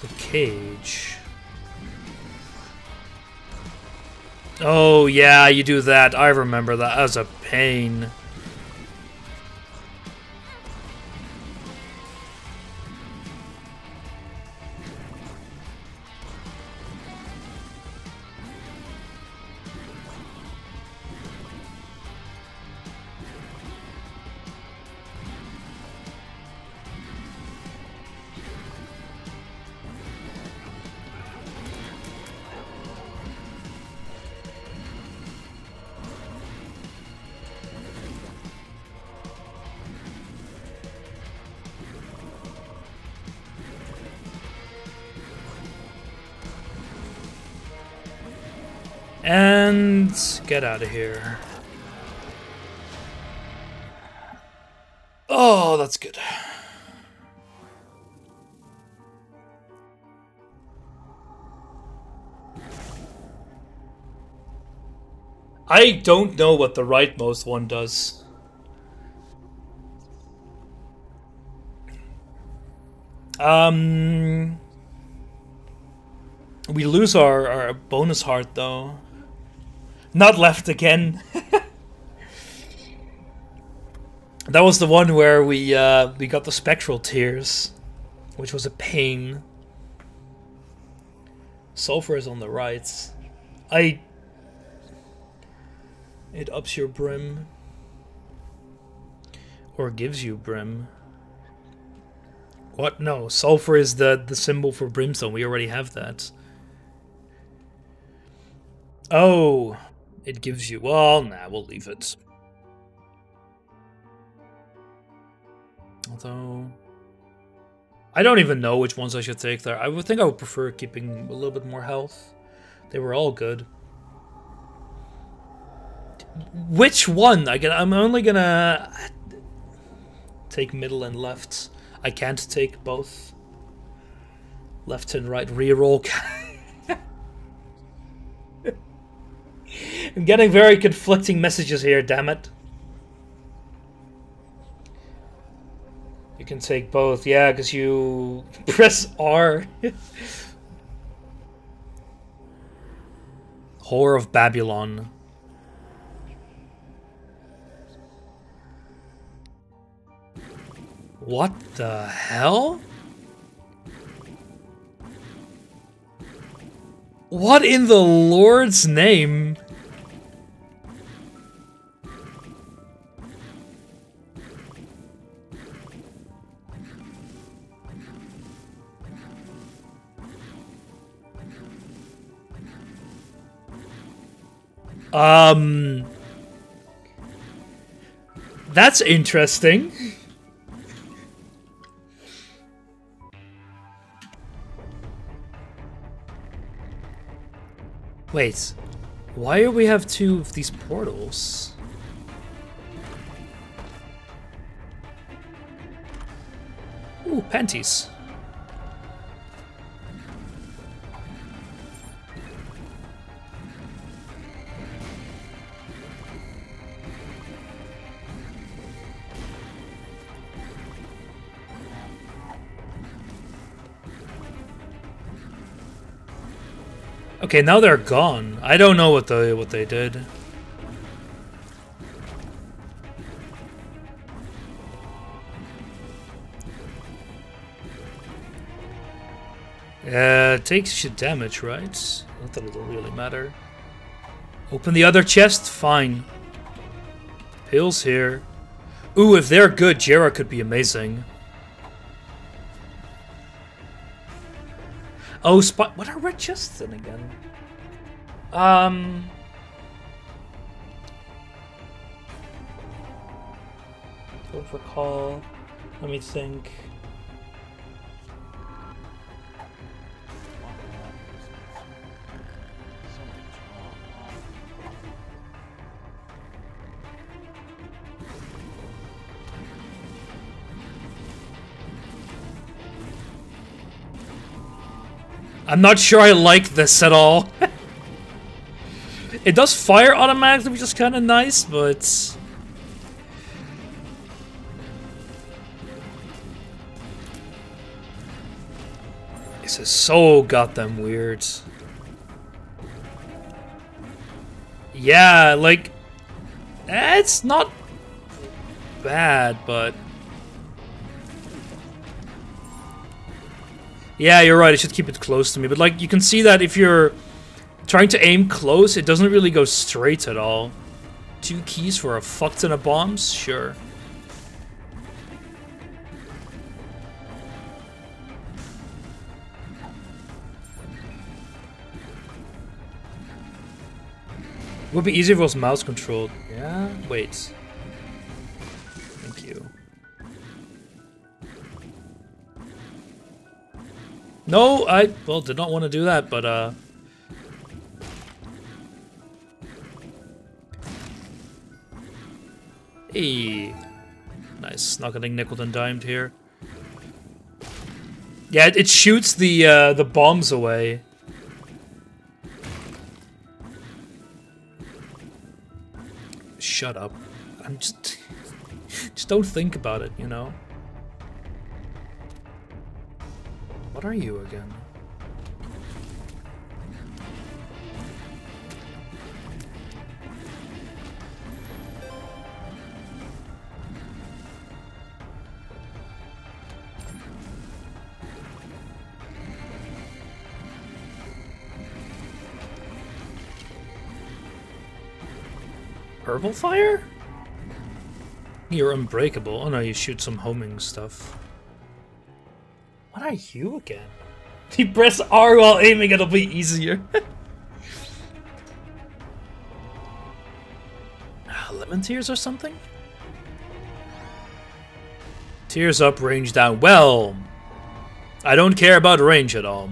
The cage. Oh, yeah, you do that. I remember that. as a pain. And get out of here. Oh, that's good. I don't know what the rightmost one does. Um, we lose our, our bonus heart though. Not left again. that was the one where we uh, we got the spectral tears, which was a pain. Sulfur is on the right. I. It ups your brim. Or gives you brim. What? No, sulfur is the the symbol for brimstone. We already have that. Oh, it gives you... Well, nah, we'll leave it. Although... I don't even know which ones I should take there. I would think I would prefer keeping a little bit more health. They were all good. Which one? I can, I'm only gonna take middle and left. I can't take both. Left and right reroll. I'm getting very conflicting messages here, damn it. You can take both, yeah, because you press R. Whore of Babylon. What the hell? What in the Lord's name? Um... That's interesting. Wait, why do we have two of these portals? Ooh, panties. Okay, now they're gone. I don't know what they what they did. Uh, takes you damage, right? Not that it'll really matter. Open the other chest? Fine. Pills here. Ooh, if they're good, Jera could be amazing. Oh, spot. What are then again? Um. Don't recall. Let me think. I'm not sure I like this at all. it does fire automatically, which is kind of nice, but... This is so goddamn weird. Yeah, like... It's not bad, but... Yeah, you're right. I should keep it close to me. But, like, you can see that if you're trying to aim close, it doesn't really go straight at all. Two keys for a fuck ton of bombs? Sure. Would be easier if it was mouse controlled. Yeah? Wait. No, I, well, did not want to do that, but, uh... Hey. Nice, not getting nickel and dimed here. Yeah, it, it shoots the, uh, the bombs away. Shut up. I'm just... just don't think about it, you know? What are you again? Purple fire? You're unbreakable. Oh no, you shoot some homing stuff. Are you again? You press R while aiming, it'll be easier. Ah, lemon tears or something? Tears up, range down. Well, I don't care about range at all.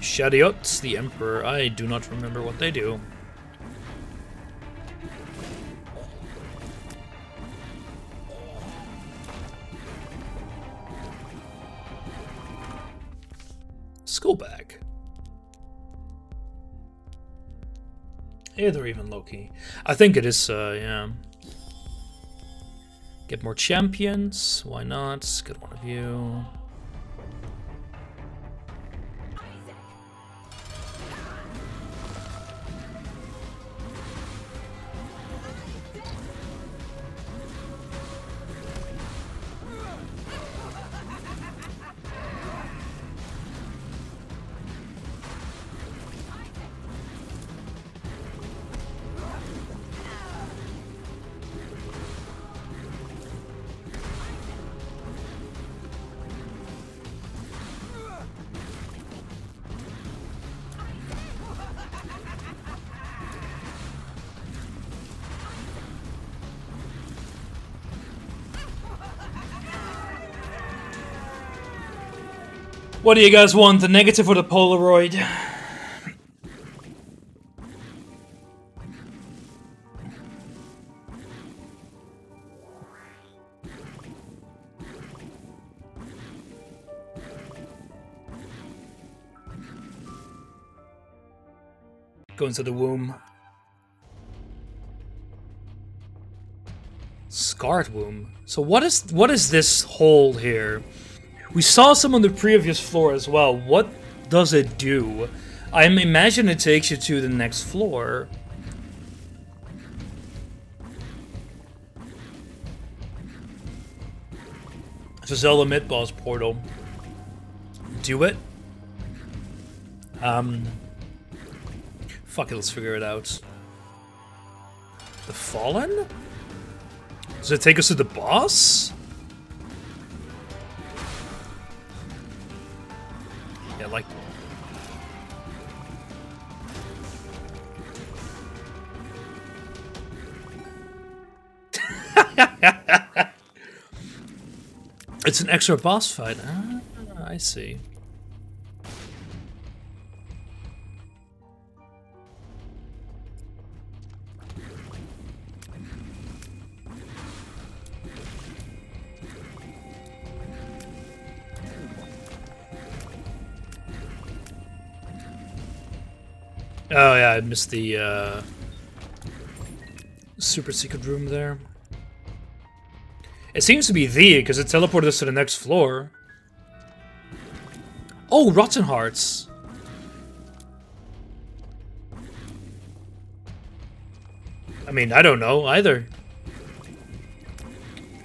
Shadiots, the Emperor. I do not remember what they do. Skull bag. Either even Loki. I think it is, uh, yeah. Get more champions. Why not? Get one of you. What do you guys want, the negative or the Polaroid? Go into the womb. Scarred womb. So what is what is this hole here? We saw some on the previous floor as well. What does it do? I imagine it takes you to the next floor. It's a Zelda mid-boss portal. Do it. Um... Fuck it, let's figure it out. The Fallen? Does it take us to the boss? It's an extra boss fight. Ah, I see. Oh yeah, I missed the uh, super secret room there. It seems to be the, because it teleported us to the next floor. Oh, Rotten Hearts. I mean, I don't know either.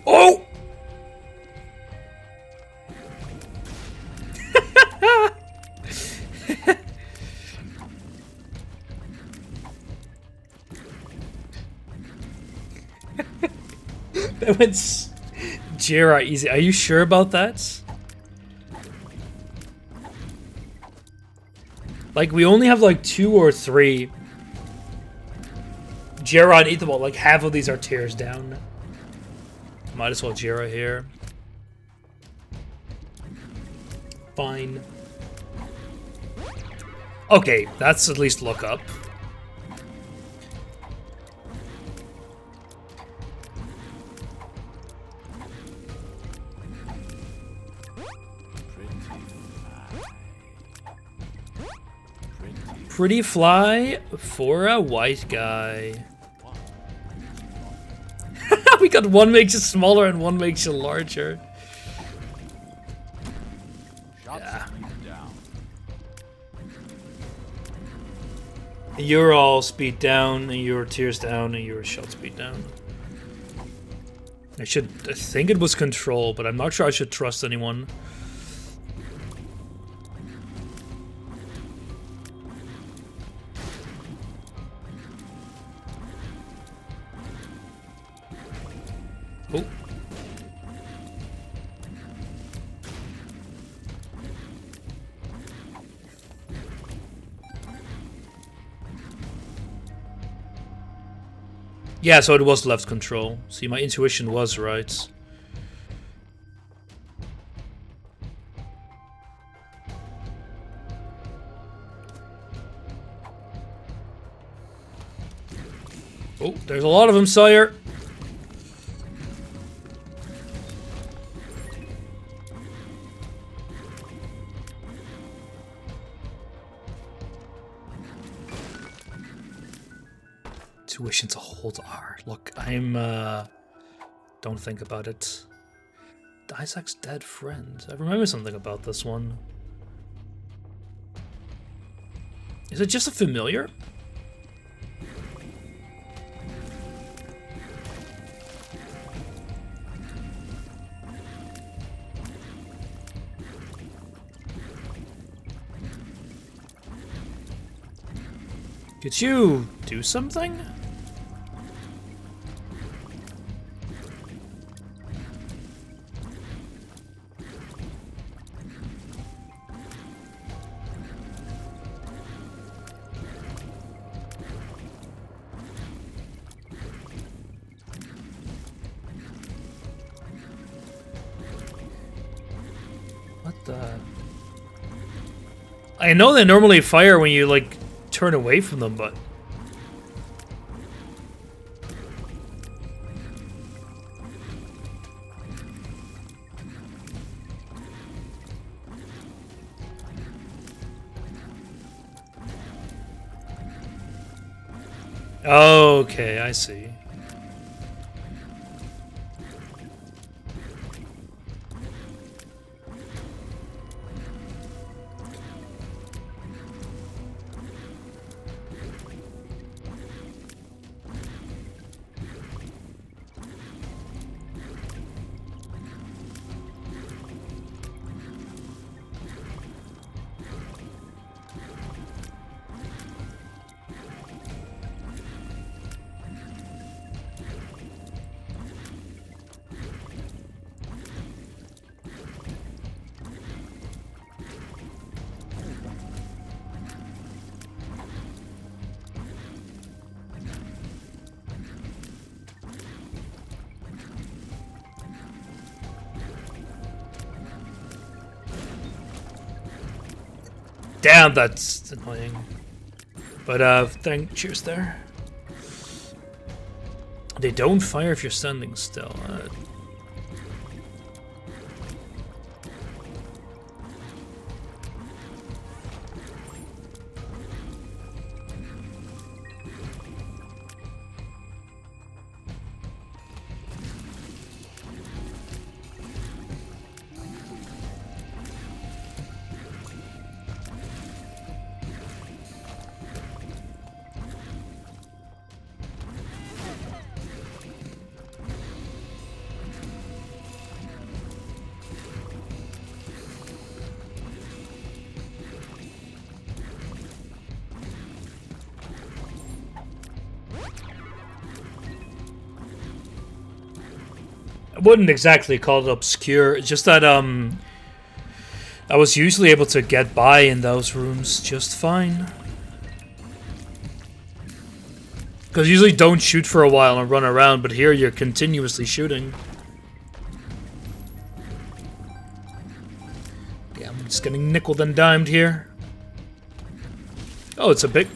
Oh! that went Jera easy. Are you sure about that? Like, we only have like two or three. Jera and Etherbolt, like half of these are tears down. Might as well Jera here. Fine. Okay, that's at least look up. Pretty fly for a white guy. we got one makes you smaller and one makes you larger. Yeah. You're all speed down, and your tears down, and your shot speed down. I should, I think it was control, but I'm not sure I should trust anyone. Yeah, so it was left control. See, my intuition was right. Oh, there's a lot of them, sire. I'm, uh... Don't think about it. Isaac's dead friend. I remember something about this one. Is it just a familiar? Could you do something? I know they normally fire when you like turn away from them, but Okay, I see. Damn, that's annoying. But uh, thank cheers there. They don't fire if you're standing still. Uh, wouldn't exactly call it obscure. It's just that um, I was usually able to get by in those rooms just fine. Because usually don't shoot for a while and run around, but here you're continuously shooting. Yeah, I'm just getting nickel and dimed here. Oh, it's a big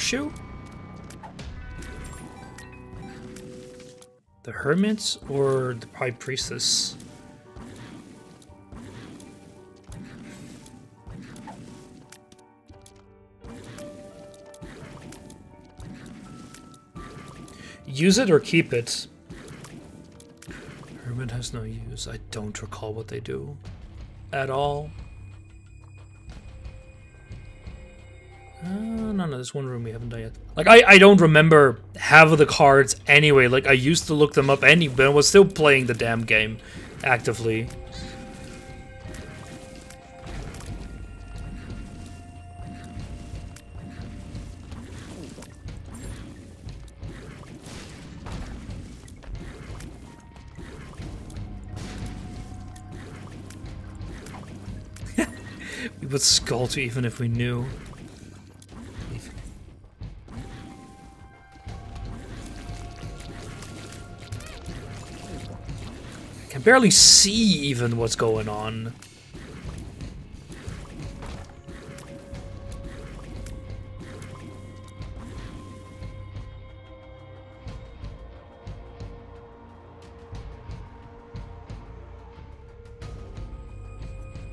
horseshoe? The hermits or the high priestess? Use it or keep it. Hermit has no use. I don't recall what they do at all. No, there's one room we haven't done yet. Like, I, I don't remember half of the cards anyway. Like, I used to look them up anyway, but I was still playing the damn game actively. we would to even if we knew. Barely see even what's going on.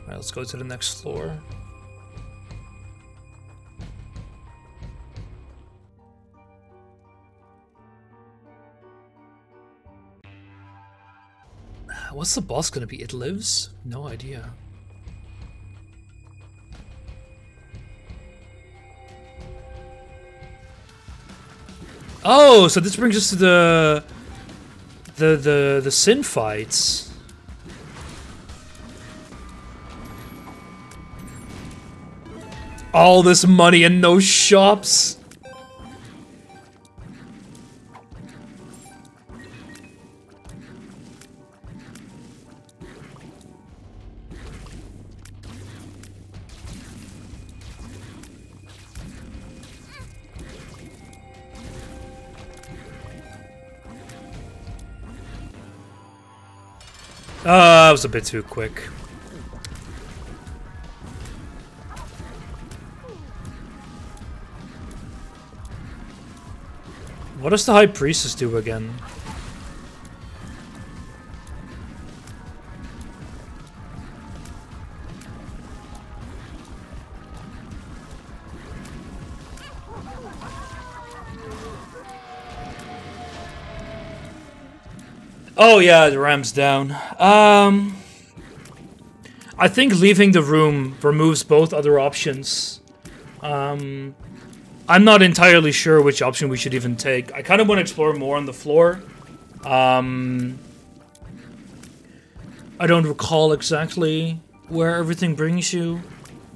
Alright, let's go to the next floor. What's the boss gonna be? It lives? No idea. Oh, so this brings us to the the the the sin fights. All this money and no shops. Was a bit too quick. What does the High Priestess do again? Oh yeah, the ram's down. Um, I think leaving the room removes both other options. Um, I'm not entirely sure which option we should even take. I kind of want to explore more on the floor. Um, I don't recall exactly where everything brings you.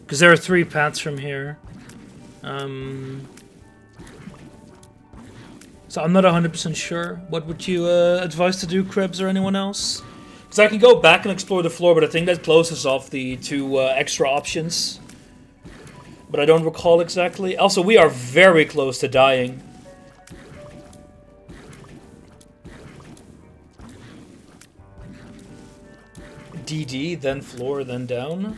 Because there are three paths from here. Um, so I'm not 100% sure. What would you uh, advise to do, Krebs, or anyone else? Because I can go back and explore the floor, but I think that closes off the two uh, extra options. But I don't recall exactly. Also, we are very close to dying. DD, then floor, then down.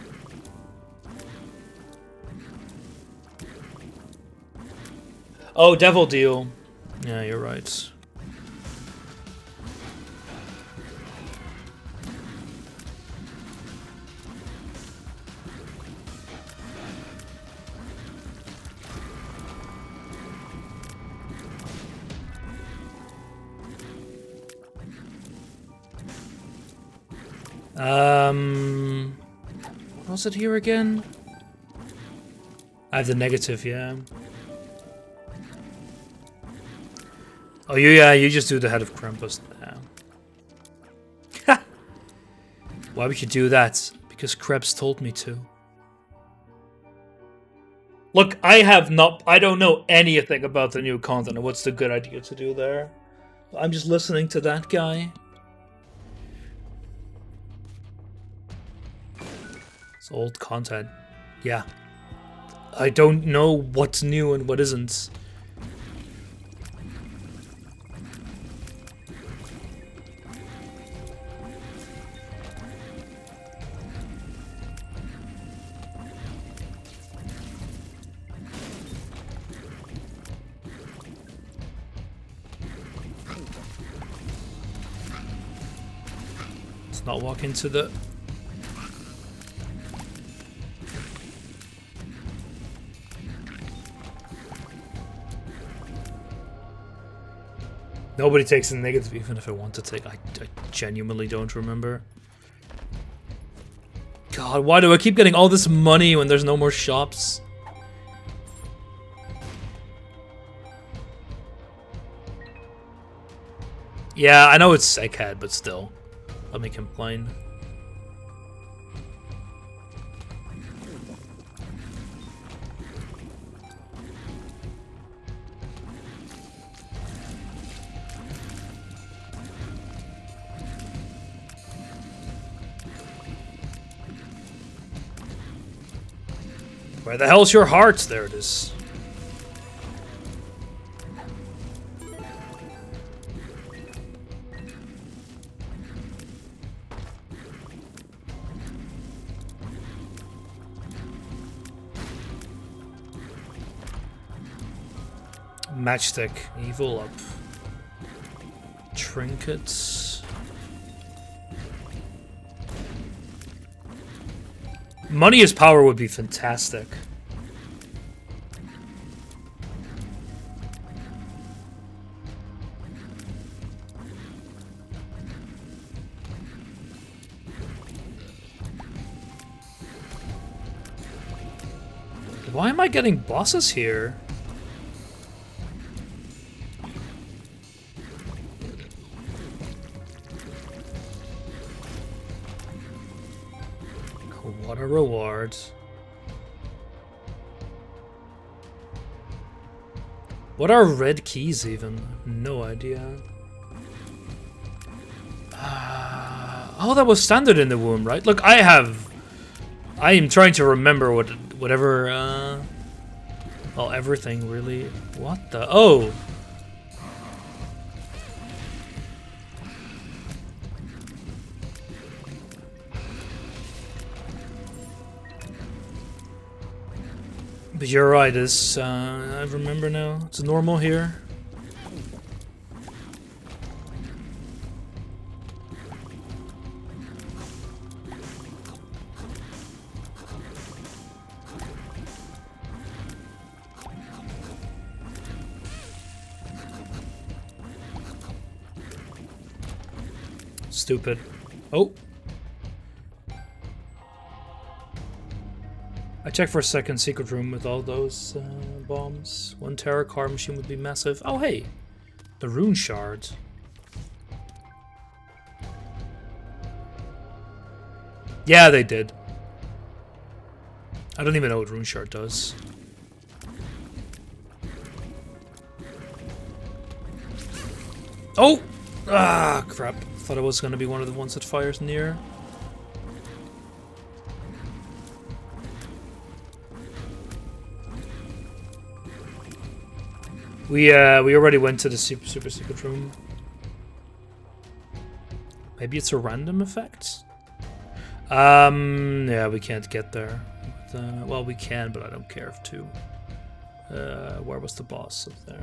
Oh, Devil Deal. Yeah, you're right. Um, was it here again? I have the negative, yeah. Oh, you, yeah, you just do the head of Krampus now. Why would you do that? Because Krebs told me to. Look, I have not, I don't know anything about the new content what's the good idea to do there. I'm just listening to that guy. It's old content. Yeah. I don't know what's new and what isn't. Not walk into the Nobody takes a negative, even if I want to take. I, I genuinely don't remember. God, why do I keep getting all this money when there's no more shops? Yeah, I know it's Egghead, but still. Let me complain. Where the hell's your heart? There it is. Matchstick. Evil up. Trinkets. Money as power would be fantastic. Why am I getting bosses here? What a reward. What are red keys even? No idea. Uh, oh, that was standard in the womb, right? Look, I have... I am trying to remember what whatever, uh... Well, everything, really. What the... Oh! But you're right, it's, uh, I remember now. It's normal here. Stupid. Oh! Checked for a second secret room with all those uh, bombs. One terror car machine would be massive. Oh hey! The rune shard. Yeah, they did. I don't even know what rune shard does. Oh! Ah, crap. Thought it was going to be one of the ones that fires near. We uh we already went to the super super secret room. Maybe it's a random effect. Um yeah, we can't get there. But, uh, well, we can, but I don't care if to. Uh, where was the boss up there?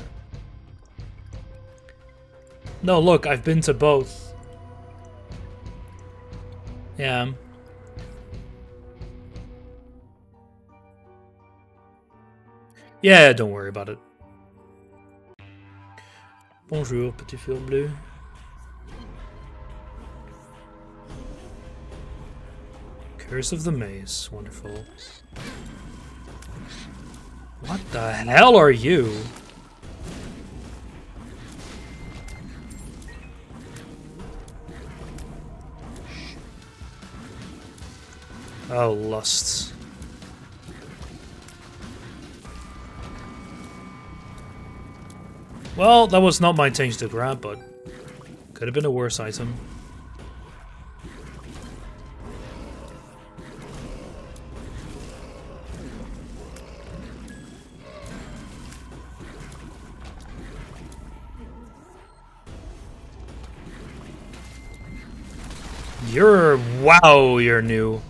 No, look, I've been to both. Yeah. Yeah, don't worry about it. Bonjour, petit fil bleu. Curse of the Maze. Wonderful. What the hell are you? Oh, lusts. Well, that was not my intention to grab, but could have been a worse item. You're... wow, you're new.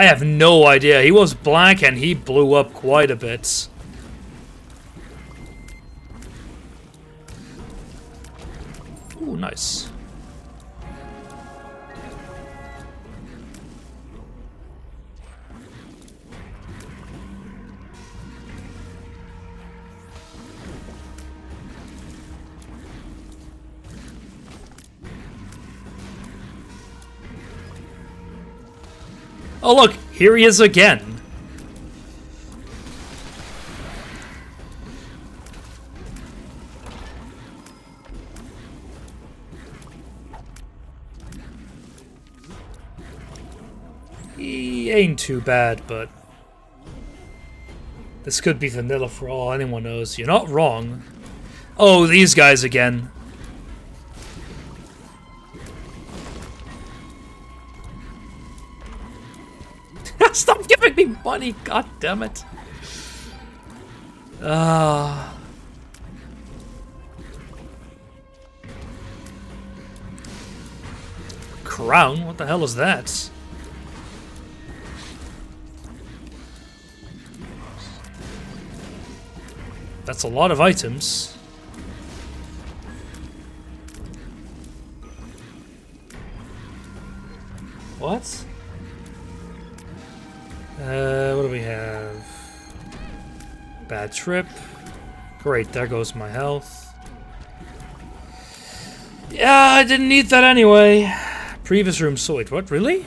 I have no idea. He was black and he blew up quite a bit. Here he is again. He ain't too bad, but... This could be vanilla for all anyone knows. You're not wrong. Oh, these guys again. Money! God damn it. Ah. Crown? What the hell is that? That's a lot of items. What? Uh, we have? Bad trip. Great, there goes my health. Yeah, I didn't need that anyway. Previous room, so what, really?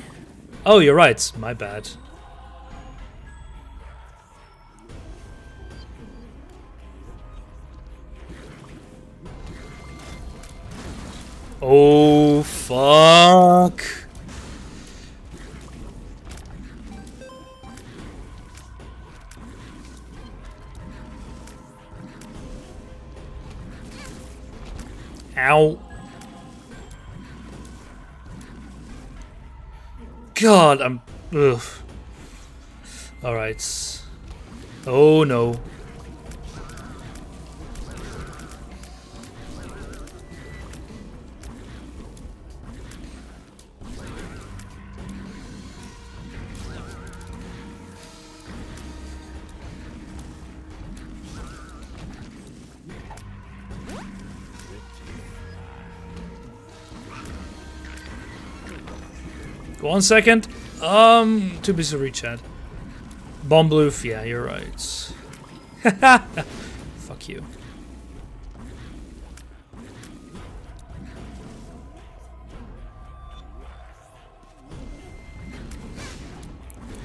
Oh, you're right, my bad. Oh, fuck. Ow. God, I'm... Ugh. Alright. Oh no. One second. Um, too busy to reach that. Bomb bloof, yeah, you're right. Fuck you.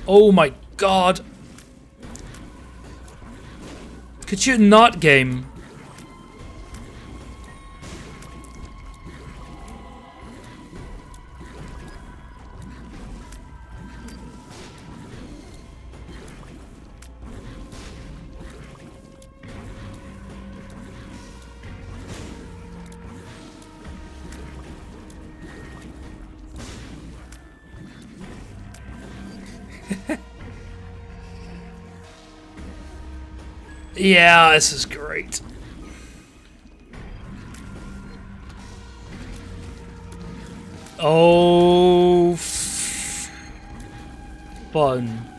Oh my god. Could you not game? Yeah, this is great. Oh, fun.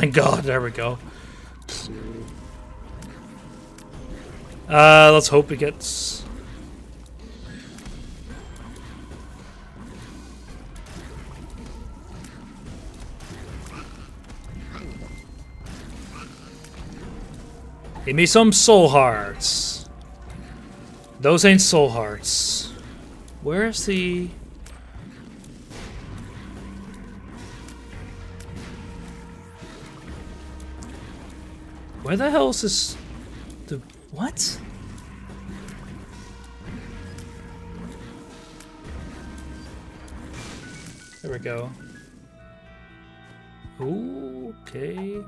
Thank God. There we go. Uh, let's hope it gets... Give me some soul hearts. Those ain't soul hearts. Where's the... Where the hell is this? The what? There we go. Okay.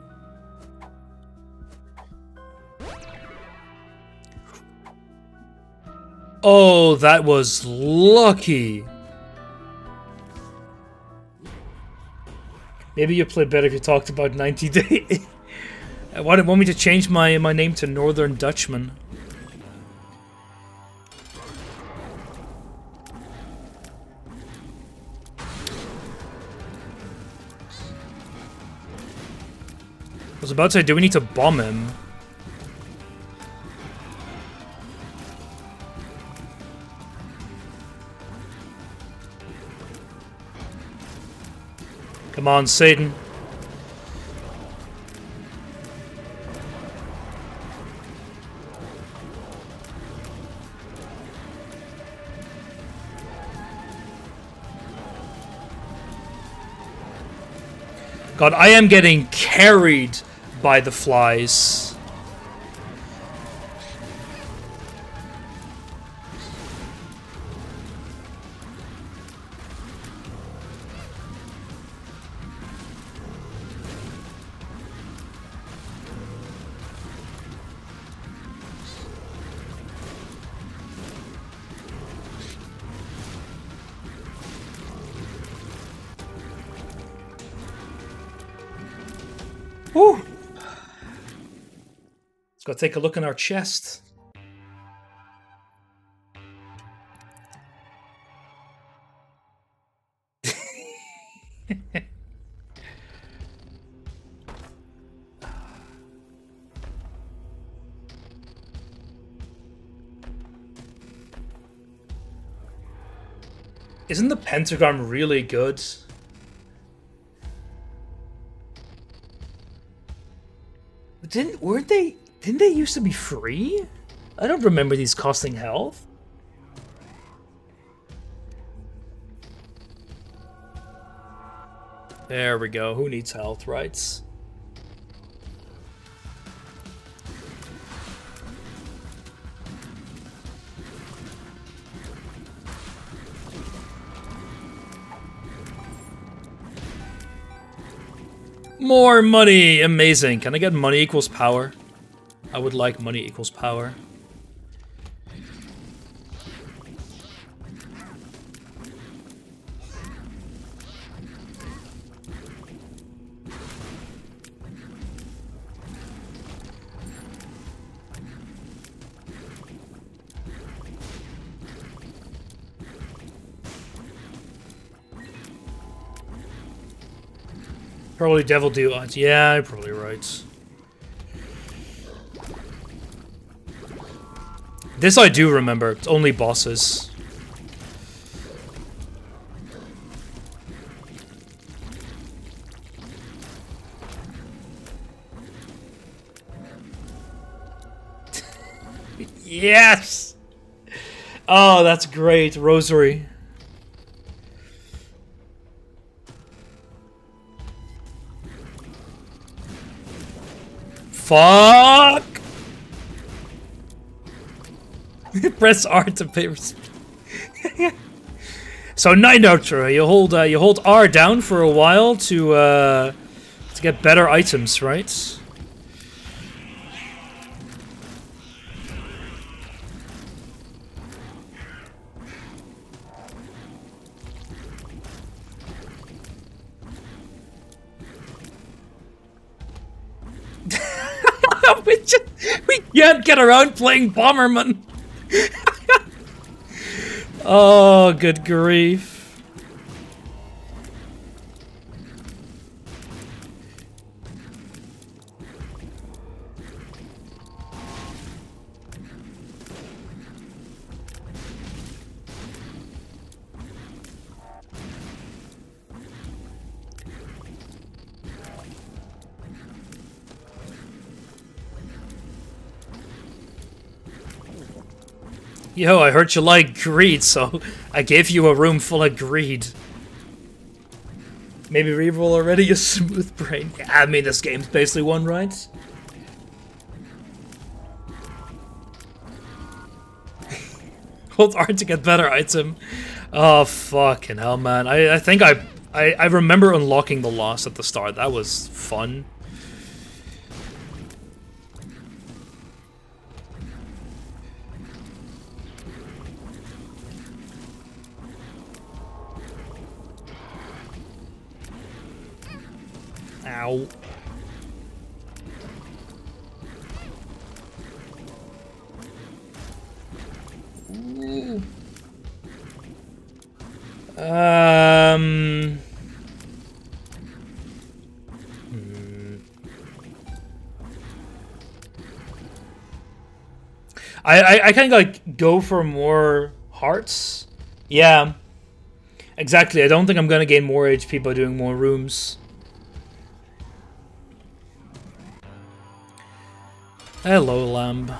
Oh, that was lucky. Maybe you play better if you talked about 90 days. Uh, why do you want me to change my my name to Northern Dutchman? I was about to say, do we need to bomb him? Come on, Satan. God, I am getting carried by the flies. Take a look in our chest. Isn't the pentagram really good? Didn't weren't they didn't they used to be free? I don't remember these costing health. There we go. Who needs health, rights? More money! Amazing. Can I get money equals power? I would like money equals power. Probably Devil odds. Yeah, you're probably right. This I do remember. It's only bosses. yes! Oh, that's great. Rosary. Fuck! Press R to pay So Night Nurturer, you hold uh, you hold R down for a while to uh, to get better items, right? we just we can't get around playing Bomberman. Oh, good grief. Yo, I heard you like greed, so I gave you a room full of greed. Maybe reroll already, you smooth brain. I mean, this game's basically one, right? Hold R to get better item. Oh, fucking hell, man. I, I think I, I, I remember unlocking the Lost at the start. That was fun. Ow. Um. Hmm. I, I, I kind of like go for more hearts. Yeah. Exactly. I don't think I'm going to gain more HP by doing more rooms. Hello, lamb.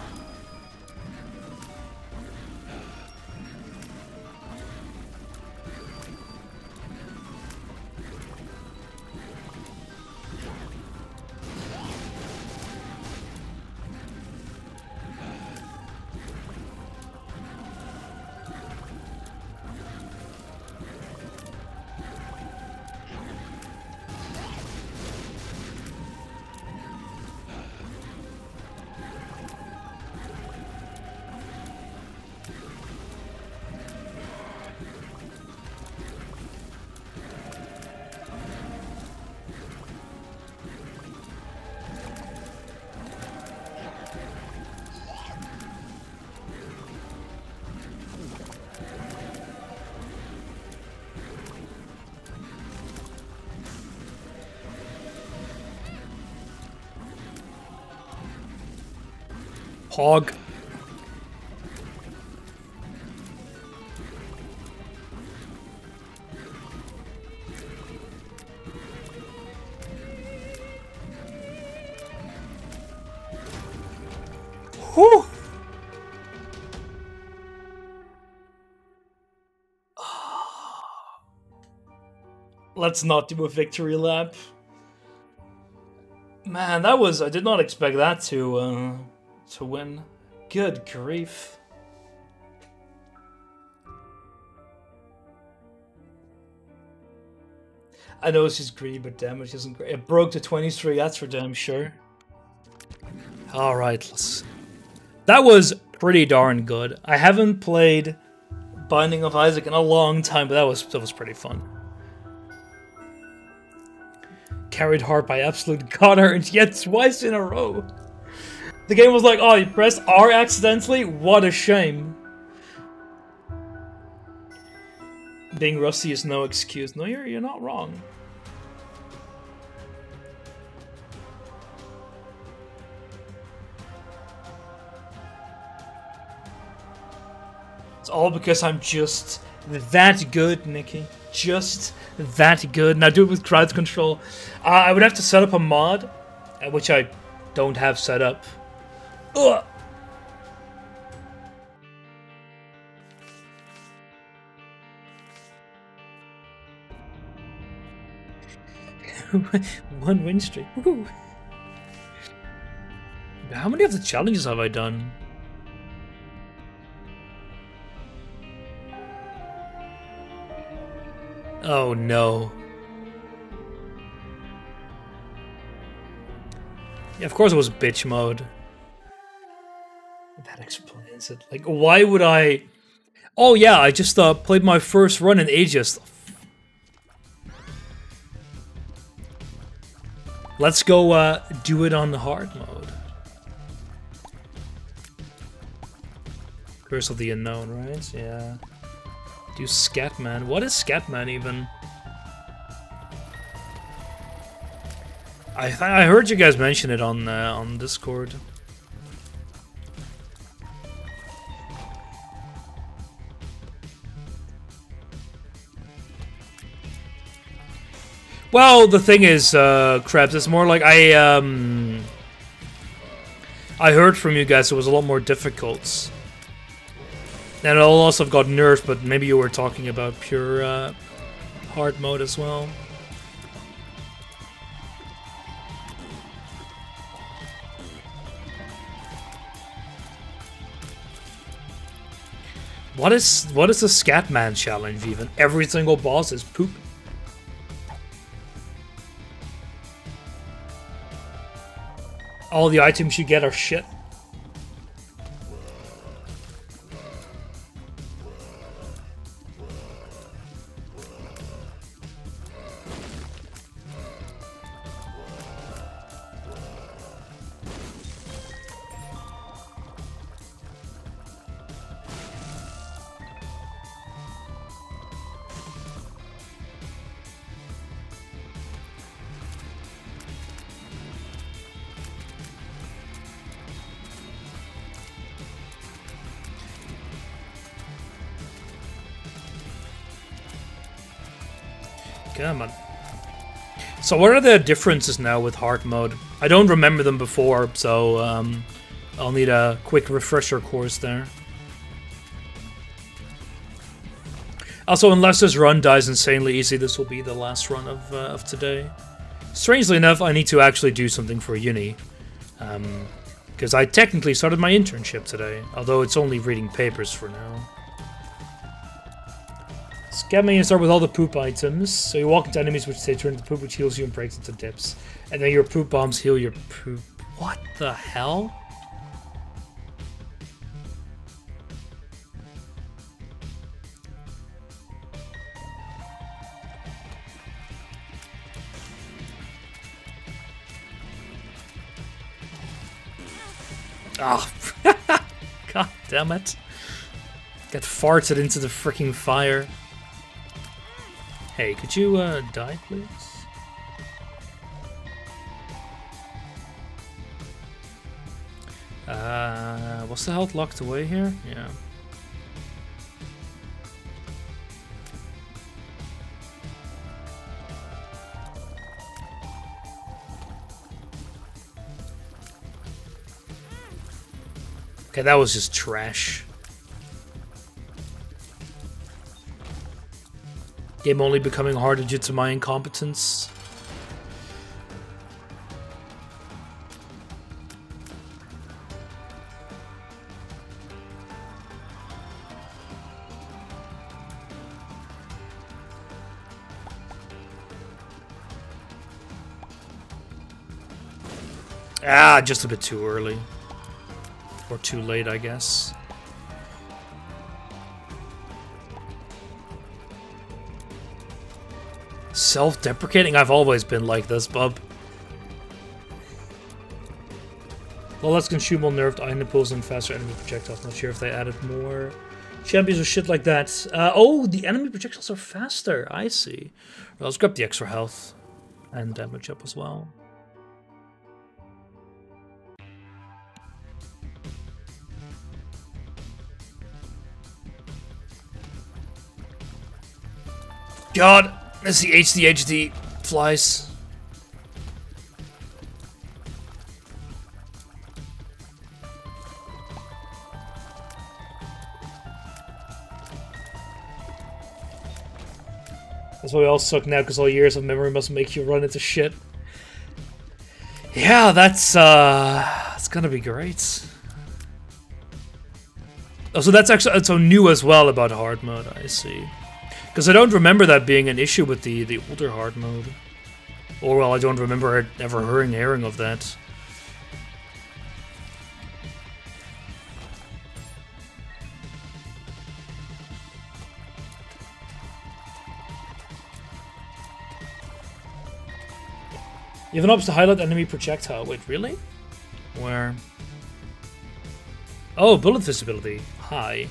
Hog. Whew. Let's not do a victory lap. Man, that was I did not expect that to uh, to win. Good grief. I know she's greedy, but damage isn't great. It broke to 23, that's for damn sure. Alright, let's... That was pretty darn good. I haven't played Binding of Isaac in a long time, but that was that was pretty fun. Carried hard by absolute Connor, and yet twice in a row. The game was like, oh, you pressed R accidentally? What a shame. Being rusty is no excuse. No, you're, you're not wrong. It's all because I'm just that good, Nikki. Just that good. Now do it with crowd control. Uh, I would have to set up a mod, uh, which I don't have set up. Ugh. One win streak. Woo. How many of the challenges have I done? Oh no. Yeah, of course it was bitch mode. That explains it. Like, why would I... Oh yeah, I just uh, played my first run in Aegis. Let's go uh, do it on the hard mode. Curse of the Unknown, right? Yeah. Do Scatman. What is Scatman even? I I heard you guys mention it on uh, on Discord. Well, the thing is, uh, Krebs, it's more like I um, I heard from you guys it was a lot more difficult. And I'll also have got nerfed, but maybe you were talking about pure uh, hard mode as well. What is what is the Scatman challenge even? Every single boss is poop. All the items you get are shit. So what are the differences now with hard mode? I don't remember them before, so um, I'll need a quick refresher course there. Also, unless this run dies insanely easy, this will be the last run of, uh, of today. Strangely enough, I need to actually do something for uni. Because um, I technically started my internship today, although it's only reading papers for now. Scamming you start with all the poop items. So you walk into enemies which say turn into poop, which heals you and breaks into dips. And then your poop bombs heal your poop. What the hell? Oh. God damn it. Get farted into the freaking fire. Hey, could you uh, die, please? Uh, was the health locked away here? Yeah. Okay, that was just trash. Game only becoming harder due to my incompetence. Ah, just a bit too early. Or too late, I guess. Self-deprecating? I've always been like this, bub. Well, less consumable nerfed iron pulls and faster enemy projectiles. Not sure if they added more champions or shit like that. Uh, oh, the enemy projectiles are faster. I see. Well, let's grab the extra health and damage up as well. God, that's the HDHD flies. That's why we all suck now, because all years of memory must make you run into shit. Yeah, that's, uh, It's gonna be great. Oh, so that's actually, so new as well about hard mode, I see. Because I don't remember that being an issue with the, the older hard mode. Or, well, I don't remember ever hearing, hearing of that. You have an option to highlight enemy projectile. Wait, really? Where? Oh, bullet visibility. High.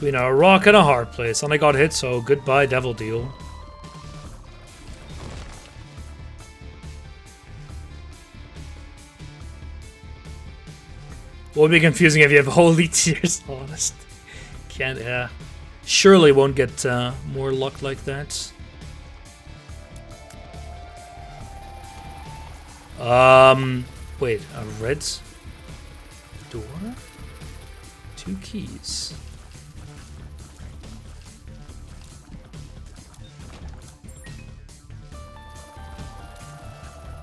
Between a rock and a hard place, and I got hit, so goodbye, Devil Deal. Would be confusing if you have holy tears, honest. Can't, yeah. Surely won't get uh, more luck like that. Um, wait, a red door? Two keys.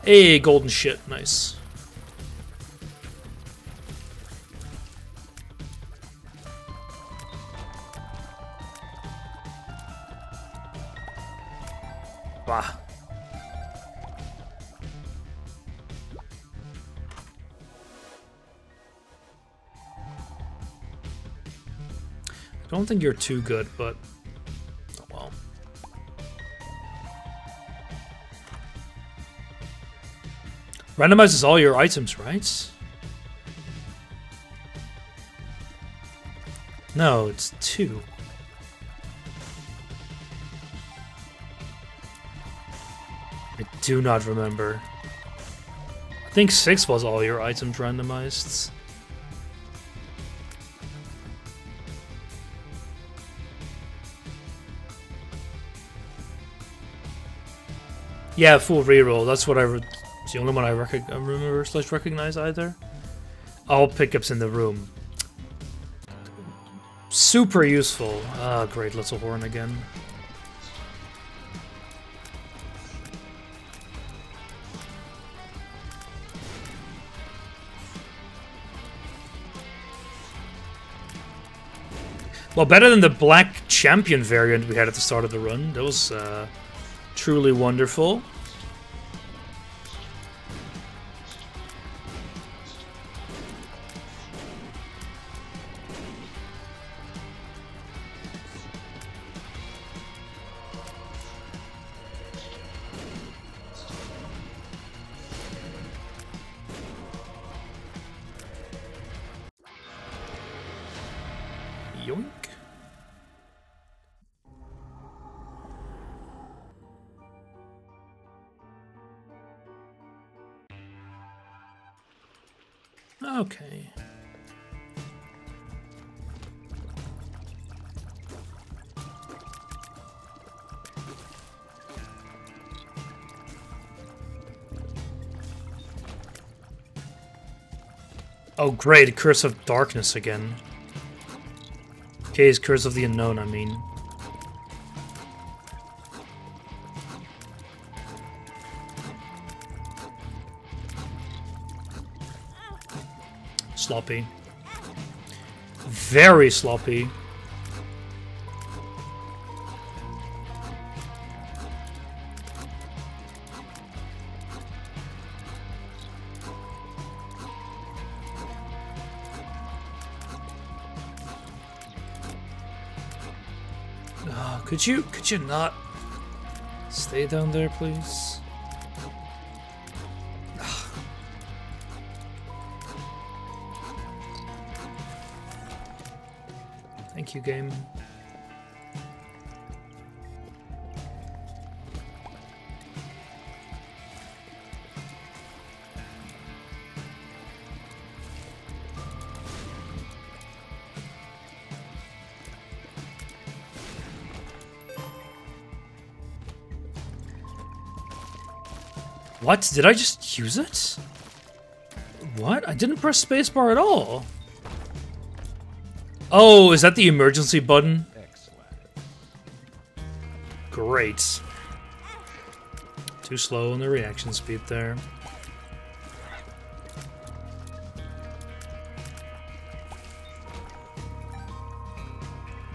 Hey, golden shit, nice. Bah. I don't think you're too good, but Randomizes all your items, right? No, it's two. I do not remember. I think six was all your items randomized. Yeah, full reroll. That's what I. it's the only one I, rec I remember slash recognize either. All pickups in the room. Super useful. Ah, great little horn again. Well, better than the black champion variant we had at the start of the run. That was uh, truly wonderful. Great, Curse of Darkness again. Kay's Curse of the Unknown, I mean. Sloppy. Very sloppy. Could you could you not stay down there, please? Thank you, game. What? Did I just use it? What? I didn't press spacebar at all. Oh, is that the emergency button? Great. Too slow on the reaction speed there.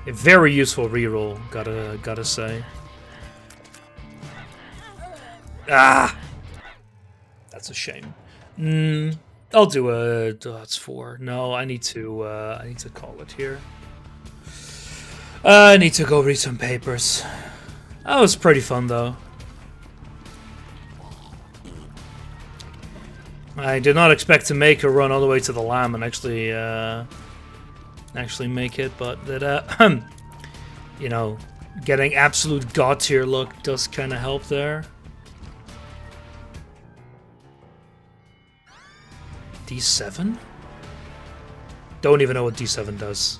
A very useful reroll, gotta gotta say. Ah, that's a shame. Mm, I'll do a. Oh, that's four. No, I need to. Uh, I need to call it here. Uh, I need to go read some papers. That was pretty fun, though. I did not expect to make a run all the way to the lamb and actually, uh, actually make it, but that, uh, you know, getting absolute god tier look does kind of help there. D7? Don't even know what D7 does.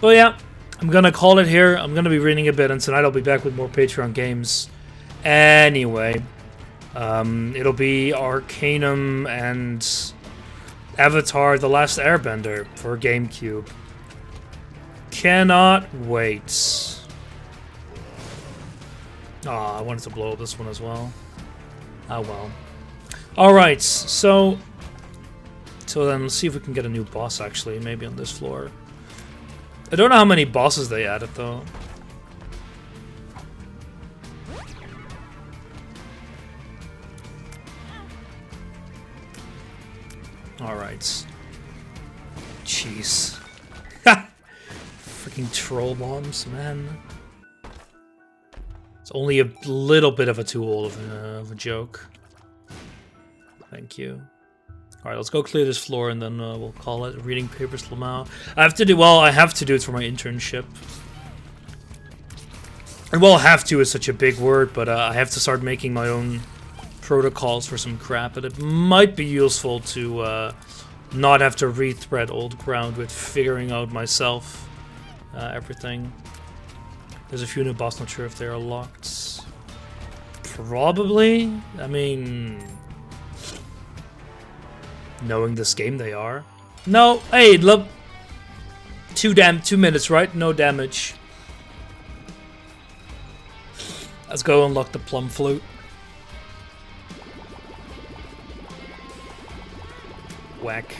Well, yeah, I'm gonna call it here. I'm gonna be reading a bit, and tonight I'll be back with more Patreon games. Anyway, um, it'll be Arcanum and Avatar: The Last Airbender for GameCube. Cannot wait. Ah, I wanted to blow up this one as well. Oh well. Alright, so... So then, let's see if we can get a new boss, actually, maybe on this floor. I don't know how many bosses they added, though. Alright. Jeez. Freaking troll bombs, man. It's only a little bit of a tool of of a joke. Thank you. Alright, let's go clear this floor and then uh, we'll call it Reading Papers Lamau. I have to do, well, I have to do it for my internship. And well, have to is such a big word, but uh, I have to start making my own protocols for some crap, and it might be useful to uh, not have to rethread old ground with figuring out myself uh, everything. There's a few new boss, not sure if they are locked. Probably? I mean... Knowing this game, they are. No, hey, look. Two dam, two minutes, right? No damage. Let's go unlock the plum flute. Whack.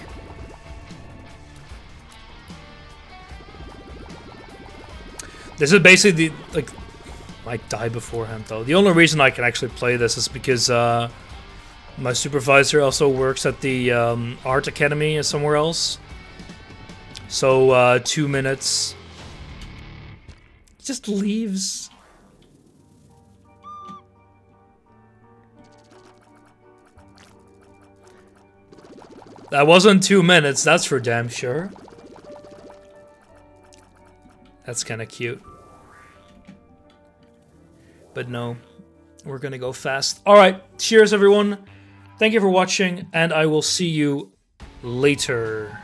This is basically the, like, might die beforehand though. The only reason I can actually play this is because uh, my supervisor also works at the um, art academy somewhere else. So uh, two minutes. Just leaves. That wasn't two minutes, that's for damn sure. That's kind of cute. But no, we're to go fast. All right. Cheers, everyone. Thank you for watching, and I will see you later.